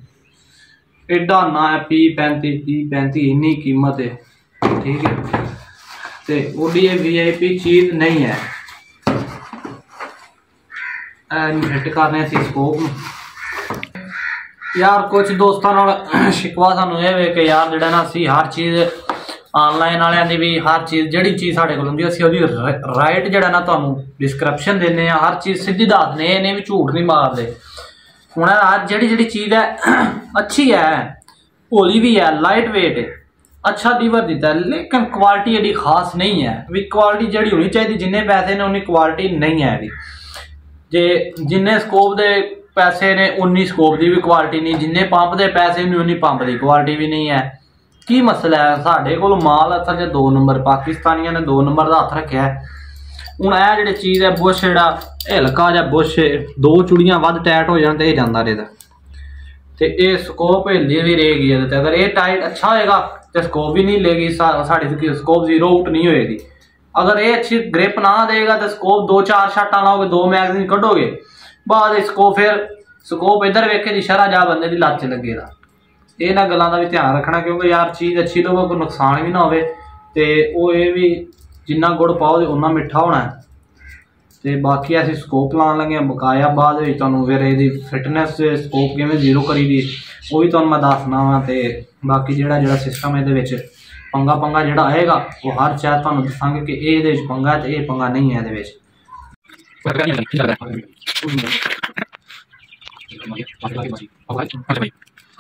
ਐਡਾ ਨਾਂ ਹੈ P35 P35 ਇੰਨੀ ਕੀਮਤ ਹੈ। ਠੀਕ ਹੈ। ਤੇ ਉਹਦੀ ਇਹ ਵੀਆਈਪੀ ਚੀਜ਼ ਨਹੀਂ ਹੈ। ਐਨ ਫਿੱਟ ਕਰਨੇ ਸੀ ਸਕੋਪ ਨੂੰ। ਯਾਰ ਕੁਝ ਦੋਸਤਾਂ ਨਾਲ ਸ਼ਿਕਵਾ ਸਾਨੂੰ ਇਹ ਵੇ ਕਿ ਯਾਰ ਜਿਹੜਾ ਨਾ ਅਸੀਂ ਹਰ ਚੀਜ਼ ਆਨਲਾਈਨ ਵਾਲਿਆਂ ਦੀ ਵੀ ਹਰ ਚੀਜ਼, ਜਿਹੜੀ ਚੀਜ਼ ਸਾਡੇ ਕੋਲ ਹੁੰਦੀ ਅਸੀਂ ਉਹਦੀ ਰਾਈਟ ਜਿਹੜਾ ਨਾ ਤੁਹਾਨੂੰ ਡਿਸਕ੍ਰਿਪਸ਼ਨ ਦਿੰਨੇ ਆ, ਹਰ ਚੀਜ਼ ਸਿੱਧੀ ਦੱਸਦੇ ਦਿੰਦੇ ਵੀ ਝੂਠ ਨਹੀਂ ਮਾਰਦੇ। ਹੁਣ ਅੱਜ ਜਿਹੜੀ ਜਿਹੜੀ ਚੀਜ਼ ਹੈ, ਅੱਛੀ ਹੈ ਹੋਲੀ ਵੀ ਹੈ ਲਾਈਟ weight ਹੈ, ਅੱਛਾ ਲੀਵਰ ਦਿੱਤਾ, ਲੇਕਿਨ ਕੁਆਲਿਟੀ ਇਹਦੀ ਖਾਸ ਨਹੀਂ ਹੈ। ਵੀ ਕੁਆਲਿਟੀ ਜਿਹੜੀ ਹੋਣੀ ਚਾਹੀਦੀ, ਜਿੰਨੇ ਪੈਸੇ ਨੇ, ਉਨੀ ਕੁਆਲਿਟੀ ਨਹੀਂ ਹੈ ਇਹਦੀ। ਜੇ ਜਿੰਨੇ ਸਕੋਪ ਦੇ ਪੈਸੇ ਨੇ, ਉਨੀ ਸਕੋਪ ਦੀ ਵੀ ਕੁਆਲਿਟੀ ਨਹੀਂ, ਜਿੰਨੇ ਪੰਪ ਦੇ ਪੈਸੇ ਨੇ, ਉਨੀ ਪੰਪ ਦੀ ਕੁਆਲਿਟੀ ਵੀ ਨਹੀਂ ਹੈ। ਕੀ ਮਸਲਾ ਹੈ? ਸਾਡੇ ਕੋਲ ਮਾਲ ਅਸਲ 'ਚ ਦੋ ਨੰਬਰ, ਪਾਕਿਸਤਾਨੀਆਂ ਨੇ ਦੋ ਨੰਬਰ ਦਾ ਹੱਥ ਰੱਖਿਆ ਹੁਣ ਇਹ ਜਿਹੜੇ ਚੀਜ਼ ਹੈ, ਬੁਸ਼ ਜਿਹੜਾ ਇਹ ਹਲਕਾ ਜਿਹਾ ਬੁਸ਼, ਦੋ ਚੁੜੀਆਂ ਵੱਧ ਟਾਈਟ ਹੋ ਜਾਣ ਤੇ ਇਹ ਜਾਂਦਾ ਰਹੇਗਾ ਤੇ ਇਹ ਸਕੋਪ ਹਿੱਲਦੀ ਵੀ ਰਹੇਗੀ ਇਹਦੇ ਤੇ ਅਗਰ ਇਹ ਟਾਈਟ ਅੱਛਾ ਹੋਏਗਾ, ਤੇ ਸਕੋਪ ਵੀ ਨਹੀਂ ਲੇਗੀ ਸਾਡੀ ਤੇ ਸਕੋਪ ਜ਼ੀਰੋ ਆਊਟ ਨਹੀਂ ਹੋਏਗੀ। ਅਗਰ ਇਹ ਅੱਛੀ ਗ੍ਰਿਪ ਨਾ ਦੇਗਾ, ਤੇ ਸਕੋਪ ਦੋ ਚਾਰ ਸ਼ਾਟਾਂ ਲਾਓਗੇ, ਦੋ ਮੈਗਜ਼ੀਨ ਕੱਢੋਗੇ, ਬਾਅਦ ਇਹ ਸਕੋਪ ਫਿਰ ਸਕੋਪ ਇੱਧਰ ਵੇਖੇ ਦੀ ਸ਼ਰਾ ਜਾ ਬੰਦੇ ਦੀ ਲੱਤ ਲੱਗੇਗਾ। ਇਹਨਾਂ ਗੱਲਾਂ ਦਾ ਵੀ ਧਿਆਨ ਰੱਖਣਾ, ਕਿਉਂਕਿ ਯਾਰ ਚੀਜ਼ ਅੱਛੀ ਲਵੋ, ਕੋਈ ਨੁਕਸਾਨ ਵੀ ਨਾ ਹੋਵੇ। ਤੇ ਉਹ ਇਹ ਵੀ ਜਿੰਨਾ ਗੁੜ ਪਾਓਗੇ ਉਨਾ ਮਿੱਠਾ ਹੋਣਾ ਹੈ। ਤੇ ਬਾਕੀ ਅਸੀਂ ਸਕੋਪ ਲਾਉਣ ਲੱਗੇ ਹਾਂ ਬਕਾਇਆ ਬਾਅਦ ਵਿੱਚ ਤੁਹਾਨੂੰ ਫਿਰ ਇਹਦੀ ਫਿਟਨੈਸ ਤੇ ਸਕੋਪ ਕਿਵੇਂ ਜ਼ੀਰੋ ਕਰੀਦੀ ਉਹ ਵੀ ਤੁਹਾਨੂੰ ਮੈਂ ਦੱਸਣਾ ਵਾਂ ਤੇ ਬਾਕੀ ਜਿਹੜਾ ਜਿਹੜਾ ਸਿਸਟਮ ਇਹਦੇ ਵਿੱਚ ਪੰਗਾ ਪੰਗਾ ਜਿਹੜਾ ਆਏਗਾ, ਉਹ ਹਰ ਚਾਹ ਤੁਹਾਨੂੰ ਦੱਸਾਂਗੇ ਕਿ ਇਹ ਇਹਦੇ ਵਿੱਚ ਪੰਗਾ ਹੈ ਤੇ ਇਹ ਪੰਗਾ ਨਹੀਂ ਹੈ ਇਹਦੇ ਵਿੱਚ।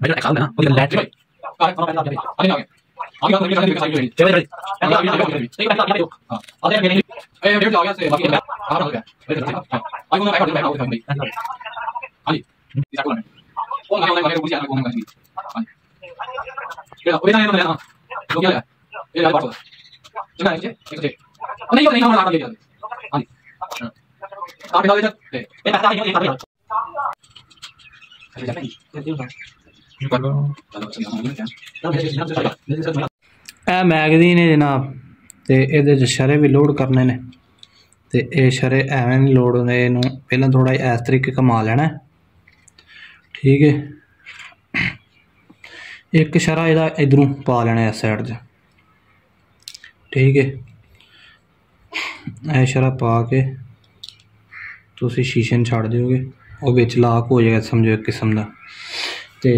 బయట టెక్స్ అవునా ఓకే లాట్ రైట్ కరెక్ట్ మనం బయట అదే ఓకే आगे आप मेरे साथ देखिए साइड में चलो रेडी अभी अभी अभी एक मिनट आगे देखो अरे मैंने ए डेट आ गया से बाकी आ रहा हो गया I want to back out भाई हां जी इसको कौन है मैंने मुझे आना कौन है हां ये ओए ना ना तो क्या है ये बात हो चला नीचे नीचे नहीं नहीं हम लाना ले जा हां जी आप इधर इधर ये पता है ये पता है चल जाएंगे ਇਹ ਮੈਗਜ਼ੀਨ ਹੈ ਜਨਾਬ, ਤੇ ਇਹਦੇ ਚ ਸ਼ਰੇ ਵੀ ਲੋਡ ਕਰਨੇ ਨੇ। ਤੇ ਇਹ ਸ਼ਰੇ ਐਵੇਂ ਨਹੀਂ ਲੋਡ ਹੁੰਦੇ, ਇਹਨੂੰ ਪਹਿਲਾਂ ਥੋੜਾ ਇਸ ਤਰੀਕੇ ਕਮਾ ਲੈਣਾ ਠੀਕ ਹੈ। ਇੱਕ ਸ਼ਰਾ ਇਹਦਾ ਇਧਰੋਂ ਪਾ ਲੈਣਾ ਇਸ ਸਾਈਡ 'ਚ। ਠੀਕ ਹੈ। ਇਹ ਸ਼ਰਾ ਪਾ ਕੇ ਤੁਸੀਂ ਸ਼ੀਸ਼ੇ ਨੂੰ ਛੱਡ ਦਿਓਗੇ। ਉਹ ਵਿੱਚ ਲਾਕ ਹੋ ਜਾਏਗਾ, ਸਮਝੋ ਇੱਕ ਕਿਸਮ ਦਾ। ਤੇ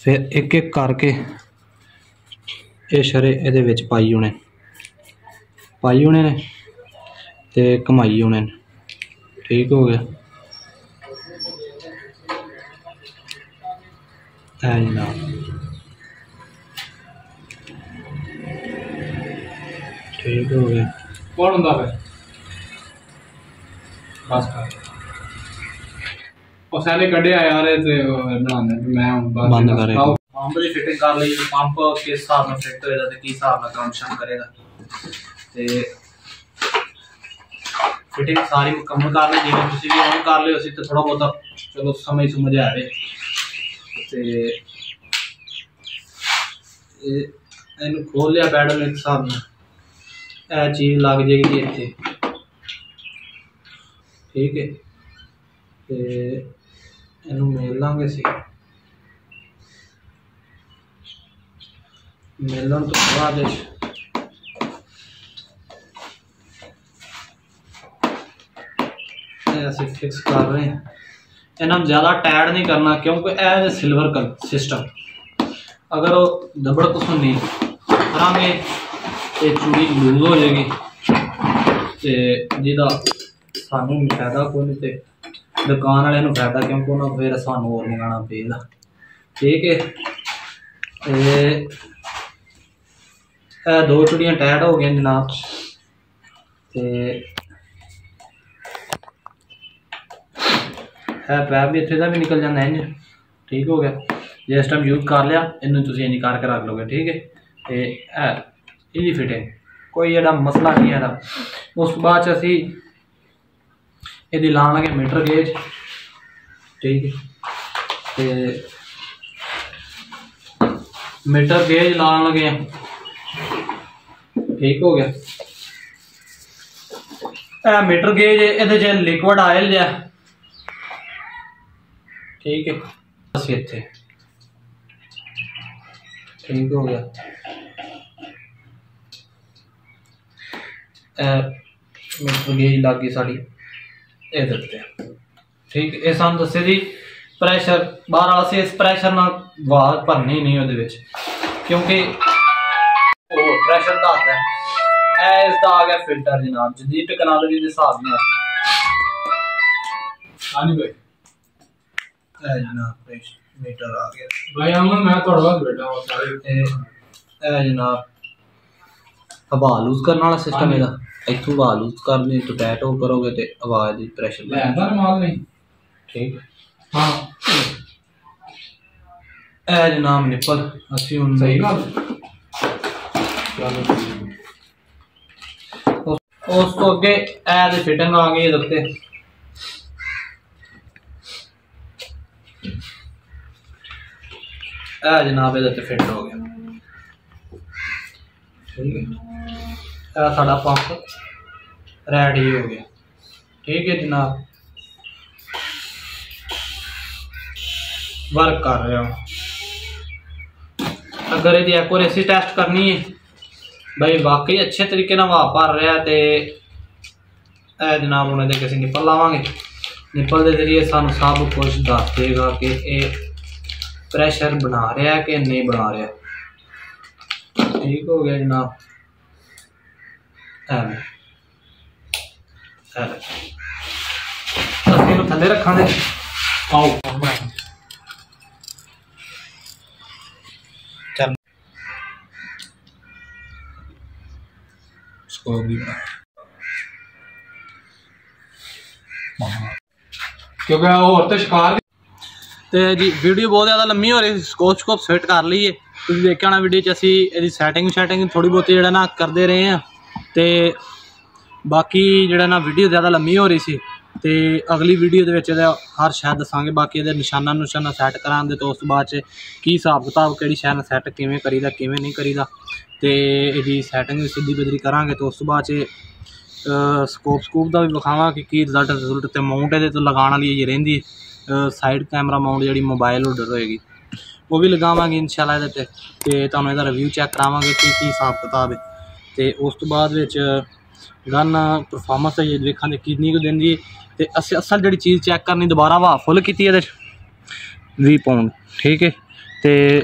ਫਿਰ ਇੱਕ ਇੱਕ ਕਰਕੇ ਇਹ ਸ਼ਰੇ ਇਹਦੇ ਵਿੱਚ ਪਾਈ ਹੋਣੇ। ਪਾਈ ਹੋਣੇ ਨੇ ਤੇ ਕਮਾਈ ਹੋਣੇ ਨੇ। ਠੀਕ ਹੋ ਗਿਆ। ਐ ਜਨਾਬ ਠੀਕ ਹੋ ਗਿਆ। ਕੌਣ ਹੁੰਦਾ ਫਿਰ? ਬਸ ਕਰ। ਉਹ ਸਾਰੇ ਕੱਢਿਆ ਯਾਰ ਇਹ ਤੇ ਬਣਾਉਂਦੇ ਮੈਂ ਹੁਣ ਬਸ ਬੰਦ ਕਰੇ। ਆਓ। ਪੰਪ ਦੀ ਫਿਟਿੰਗ ਕਰ ਲਈ ਪੰਪ ਕਿਸ ਹਿਸਾਬ ਨਾਲ ਫਿੱਟ ਹੋਏਗਾ ਤੇ ਕੀ ਹਿਸਾਬ ਨਾਲ ਕੰਮ ਸ਼ਮ ਕਰੇਗਾ। ਤੇ ਫਿਟਿੰਗ ਸਾਰੀ ਮੁਕੰਮਲ ਕਰ ਲਈ ਜਿਵੇਂ ਤੁਸੀਂ ਵੀ ਉਹ ਕਰ ਲਿਓ ਸੀ ਤੇ ਥੋੜਾ ਬਹੁਤਾ ਚਲੋ ਸਮਝ ਸਮਝ ਆ ਜਾਵੇ ਤੇ ਇਹ ਇਹਨੂੰ ਖੋਲ ਲਿਆ ਪੈਡਲ ਇੱਕ ਹਿਸਾਬ ਨਾਲ। ਇਹ ਚੀਜ਼ ਲੱਗ ਜਾਏਗੀ ਇੱਥੇ। ਠੀਕ ਹੈ। ਤੇ ਇਹਨੂੰ ਮੇਲ ਲਾਂਗੇ ਅਸੀਂ। ਮੇਲਣ ਤੋਂ ਬਾਅਦ ਇਹ ਇਹ ਅਸੀਂ ਫਿਕਸ ਕਰ ਰਹੇ ਹਾਂ। ਇਹਨਾਂ ਨੂੰ ਜ਼ਿਆਦਾ ਟਾਇਰ ਨਹੀਂ ਕਰਨਾ ਕਿਉਂਕਿ ਇਹ ਸਿਲਵਰ ਕਲ ਸਿਸਟਮ ਅਗਰ ਉਹ ਦਬੜ ਕੁਸੁੰਨੀ ਕਰਾਂਗੇ ਇਹ ਚੂੜੀ ਲੂਜ਼ ਹੋ ਜਾਏਗੀ। ਤੇ ਜਿਹਦਾ ਸਾਨੂੰ ਫਾਇਦਾ ਕੋਈ ਨਹੀਂ ਤੇ ਦੁਕਾਨ ਵਾਲਿਆਂ ਨੂੰ ਫਾਇਦਾ ਕਿਉਂਕਿ ਉਹਨਾਂ ਫਿਰ ਸਾਨੂੰ ਹੋਰ ਮੰਗਾਉਣਾ ਪਏਗਾ। ਠੀਕ ਹੈ। ਤੇ ਇਹ ਦੋ ਚੁੜੀਆਂ ਟਾਇਟ ਹੋ ਗਈਆਂ ਜਨਾਬ। ਤੇ ਇਹ ਪੈਪ ਵੀ ਇੱਥੇ ਦਾ ਵੀ ਨਿਕਲ ਜਾਂਦਾ ਇੰਜ। ਠੀਕ ਹੋ ਗਿਆ। ਜੇ ਇਸ ਟਾਈਮ ਯੂਜ਼ ਕਰ ਲਿਆ, ਇਹਨੂੰ ਤੁਸੀਂ ਇੰਜ ਕਰਕੇ ਰੱਖ ਲਓਗੇ। ਠੀਕ ਹੈ। ਤੇ ਇਹ ਇਹਦੀ ਫਿਟਿੰਗ ਕੋਈ ਇਹਦਾ ਮਸਲਾ ਨਹੀਂ ਹੈ ਇਹਦਾ। ਉਸ ਤੋਂ ਬਾਅਦ 'ਚ ਅਸੀਂ ਇਹਦੀ ਲਾਣ ਲਗੇ ਮੀਟਰ ਗੇਜ। ਠੀਕ ਹੈ। ਤੇ ਮੀਟਰ ਗੇਜ ਲਾਣ ਲਗੇ ਆ। ਠੀਕ ਹੋ ਗਿਆ। ਇਹ ਮੀਟਰ ਗੇਜ ਇਹਦੇ 'ਚ ਲਿਕਵਿਡ ਆਇਲ ਜਿਹਾ। ਠੀਕ ਹੈ। ਅਸੀਂ ਇੱਥੇ। ਠੀਕ ਹੋ ਗਿਆ। ਇਹ ਮੀਟਰ ਗੇਜ ਲੱਗ ਗਈ ਸਾਡੀ। ਇਹਦੇ ਉੱਤੇ ਠੀਕ ਇਹ ਸਾਨੂੰ ਦੱਸੇ ਜੀ ਪ੍ਰੈਸ਼ਰ ਬਾਹਰ ਵਾਲਾ ਸੀ ਇਸ ਪ੍ਰੈਸ਼ਰ ਨਾਲ ਵਾਲ ਭਰਨੀ ਨਹੀਂ ਉਹਦੇ ਵਿੱਚ। ਕਿਉਂਕਿ ਉਹ ਪ੍ਰੈਸ਼ਰ ਦੱਸਦਾ ਹੈ। ਇਹ ਇਸ ਦਾ ਆ ਗਿਆ ਫਿਲਟਰ ਜਨਾਬ ਜਦੀਦ ਟੈਕਨੋਲੋਜੀ ਦੇ ਹਿਸਾਬ ਨਾਲ। ਹਾਂਜੀ ਭਾਈ ਇਹ ਜਨਾਬ ਪ੍ਰੈਸ਼ਰ ਮੀਟਰ ਆ ਗਿਆ। ਭਾਈ ਅਮਨ ਮੈਂ ਤੁਹਾਡੇ ਕੋਲ ਬੈਠਾ ਹਾਂ ਸਾਰੇ। ਇਹ ਜਨਾਬ ਹਵਾ ਲੂਜ਼ ਕਰਨ ਵਾਲਾ ਸਿਸਟਮ ਇਹਦਾ। ਇੱਥੋਂ ਲੂਜ਼ ਕਰਨੀ ਤੋਂ ਟੈਟੋ ਕਰੋਗੇ ਤੇ ਆਵਾਜ਼ ਦੀ ਪ੍ਰੈਸ਼ਰ ਲੈ ਅੰਦਰ ਮਾਲ ਨਹੀਂ ਠੀਕ ਹਾਂ। ਇਹ ਜਨਾਬ ਨਿੱਪਲ ਅਸੀਂ ਹੁਣ ਸਹੀ ਗੱਲ। ਉਸ ਤੋਂ ਅੱਗੇ ਇਹ ਦੀ ਫਿਟਿੰਗ ਆ ਗਈ ਇਹਦੇ ਉੱਤੇ। ਇਹ ਜਨਾਬ ਇਹਦੇ ਉੱਤੇ ਫਿੱਟ ਹੋ ਗਿਆ। ਠੀਕ ਹੈ। ਇਹ ਸਾਡਾ ਪੰਪ ਰੈਡੀ ਹੋ ਗਿਆ। ਠੀਕ ਹੈ ਜਨਾਬ। ਵਰਕ ਕਰ ਰਿਹਾ ਅਗਰ ਇਹਦੀ ਐਕੂਰੇਸੀ ਟੈਸਟ ਕਰਨੀ ਹੈ ਭਾਈ ਵਾਕਈ ਅੱਛੇ ਤਰੀਕੇ ਨਾਲ ਹਵਾ ਭਰ ਰਿਹਾ ਤੇ ਇਹ ਜਨਾਬ ਹੁਣ ਇਹਦੇ ਕਿਸੇ ਨਿੱਪਲ ਲਾਵਾਂਗੇ। ਨਿੱਪਲ ਦੇ ਜ਼ਰੀਏ ਸਾਨੂੰ ਸਭ ਕੁਝ ਦੱਸ ਦੇਗਾ ਕਿ ਇਹ ਪ੍ਰੈਸ਼ਰ ਬਣਾ ਰਿਹਾ ਕਿ ਨਹੀਂ ਬਣਾ ਰਿਹਾ। ਠੀਕ ਹੋ ਗਿਆ ਜਨਾਬ। ਐਵੇਂ ਐਵੇਂ ਅਸੀਂ ਇਹਨੂੰ ਥੱਲੇ ਰੱਖਾਂਗੇ ਆਓ ਚੱਲ ਸਕੋ ਵੀ ਕਿਉਂਕਿ ਹੋਰ ਤੇ ਸ਼ਿਕਾਰ ਤੇ ਜੀ ਵੀਡੀਓ ਬਹੁਤ ਜ਼ਿਆਦਾ ਲੰਮੀ ਹੋ ਰਹੀ ਸੀ ਸਕੋਪ ਸਕੋਪ ਸੈੱਟ ਕਰ ਲਈਏ ਤੁਸੀਂ ਦੇਖਿਆ ਹੋਣਾ ਵੀਡੀਓ 'ਚ ਅਸੀਂ ਇਹਦੀ ਸੈਟਿੰਗ ਸੈਟਿੰਗ ਥੋੜੀ ਬਹੁਤੀ ਜਿਹੜਾ ਨਾ ਕਰਦੇ ਰਹੇ ਆ ਤੇ ਬਾਕੀ ਜਿਹੜਾ ਨਾ ਵੀਡੀਓ ਜ਼ਿਆਦਾ ਲੰਮੀ ਹੋ ਰਹੀ ਸੀ ਤੇ ਅਗਲੀ ਵੀਡੀਓ ਦੇ ਵਿੱਚ ਇਹਦਾ ਹਰ ਸ਼ਾਇਦ ਦੱਸਾਂਗੇ, ਬਾਕੀ ਇਹਦੇ ਨਿਸ਼ਾਨਾ ਨਿਸ਼ਾਨਾ ਸੈੱਟ ਕਰਾਂਗੇ ਤੇ ਉਸ ਤੋਂ ਬਾਅਦ 'ਚ ਕੀ ਹਿਸਾਬ ਕਿਤਾਬ, ਕਿਹੜੀ ਸ਼ਾਇਦ ਨਾਲ ਸੈੱਟ ਕਿਵੇਂ ਕਰੀਦਾ, ਕਿਵੇਂ ਨਹੀਂ ਕਰੀਦਾ ਤੇ ਇਹਦੀ ਸੈਟਿੰਗ ਵੀ ਸਿੱਧੀ ਬਦਰੀ ਕਰਾਂਗੇ ਤੇ ਉਸ ਤੋਂ ਬਾਅਦ 'ਚ ਸਕੋਪ ਸਕੂਪ ਦਾ ਵੀ ਵਿਖਾਵਾਂ ਕਿ ਕੀ ਰਿਜ਼ਲਟ ਰਿਜ਼ਲਟ ਤੇ ਮਾਊਂਟ ਇਹਦੇ ਤੋਂ ਲਗਾਉਣ ਵਾਲੀ ਜੀ ਰਹਿੰਦੀ ਸਾਈਡ ਕੈਮਰਾ ਮਾਊਂਟ ਜਿਹੜੀ ਮੋਬਾਈਲ ਹੋਲਡਰ ਹੋਏਗੀ, ਉਹ ਵੀ ਲਗਾਵਾਂਗੇ ਇਨਸ਼ਾਅੱਲਾ ਇਹਦੇ ਤੇ ਤੇ ਤੁਹਾਨੂੰ ਇਹਦਾ ਰਿਵਿਊ ਚੈੱਕ ਕਰਾਵਾਂਗੇ ਕੀ ਕੀ ਹਿਸਾਬ ਕਿਤਾਬ ਹੈ। ਤੇ ਉਸ ਤੋਂ ਬਾਅਦ ਵਿੱਚ ਗਨ ਪਰਫਾਰਮੈਂਸ ਹੈ ਇਹ ਵੇਖਾਂਗੇ ਕਿੰਨੀ ਕੁ ਦਿੰਦੀ ਹੈ ਤੇ ਅਸੀਂ ਅਸਲ ਜਿਹੜੀ ਚੀਜ਼ ਚੈੱਕ ਕਰਨੀ ਦੁਬਾਰਾ ਵਾ ਫੁੱਲ ਕੀਤੀ ਇਹਦੇ 'ਚ? 20 ਪਾਉਂਡ ਠੀਕ ਹੈ। ਤੇ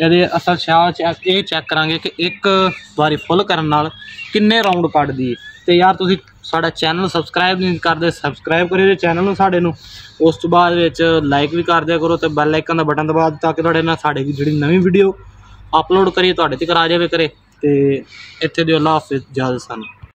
ਇਹਦੇ ਅਸਲ ਸ਼ਾਹ ਚੈੱਕ ਇਹ ਚੈੱਕ ਕਰਾਂਗੇ ਕਿ ਇੱਕ ਵਾਰੀ ਫੁੱਲ ਕਰਨ ਨਾਲ ਕਿੰਨੇ ਰਾਉਂਡ ਕੱਢਦੀ ਹੈ। ਤੇ ਯਾਰ ਤੁਸੀਂ ਸਾਡਾ ਚੈਨਲ ਸਬਸਕ੍ਰਾਈਬ ਨਹੀਂ ਕਰਦੇ ਸਬਸਕ੍ਰਾਈਬ ਕਰਿਓ ਜੇ ਚੈਨਲ ਨੂੰ ਸਾਡੇ ਨੂੰ। ਉਸ ਤੋਂ ਬਾਅਦ ਵਿੱਚ ਲਾਈਕ ਵੀ ਕਰ ਦਿਆ ਕਰੋ ਤੇ ਬੈਲ ਆਈਕਨ ਦਾ ਬਟਨ ਦਬਾ ਦਿਓ ਤਾਂ ਕਿ ਤੁਹਾਡੇ ਨਾਲ ਸਾਡੇ ਜਿਹੜੀ ਨਵੀਂ ਵੀਡੀਓ ਅਪਲੋਡ ਕਰੀਏ ਤੁਹਾਡੇ ਤੱਕ ਆ ਜਾਵੇ ਕਰੇ ਤੇ ਇੱਥੇ ਦੇ ਅੱਲਾ ਜ਼ਿਆਦਾ ਸਨ।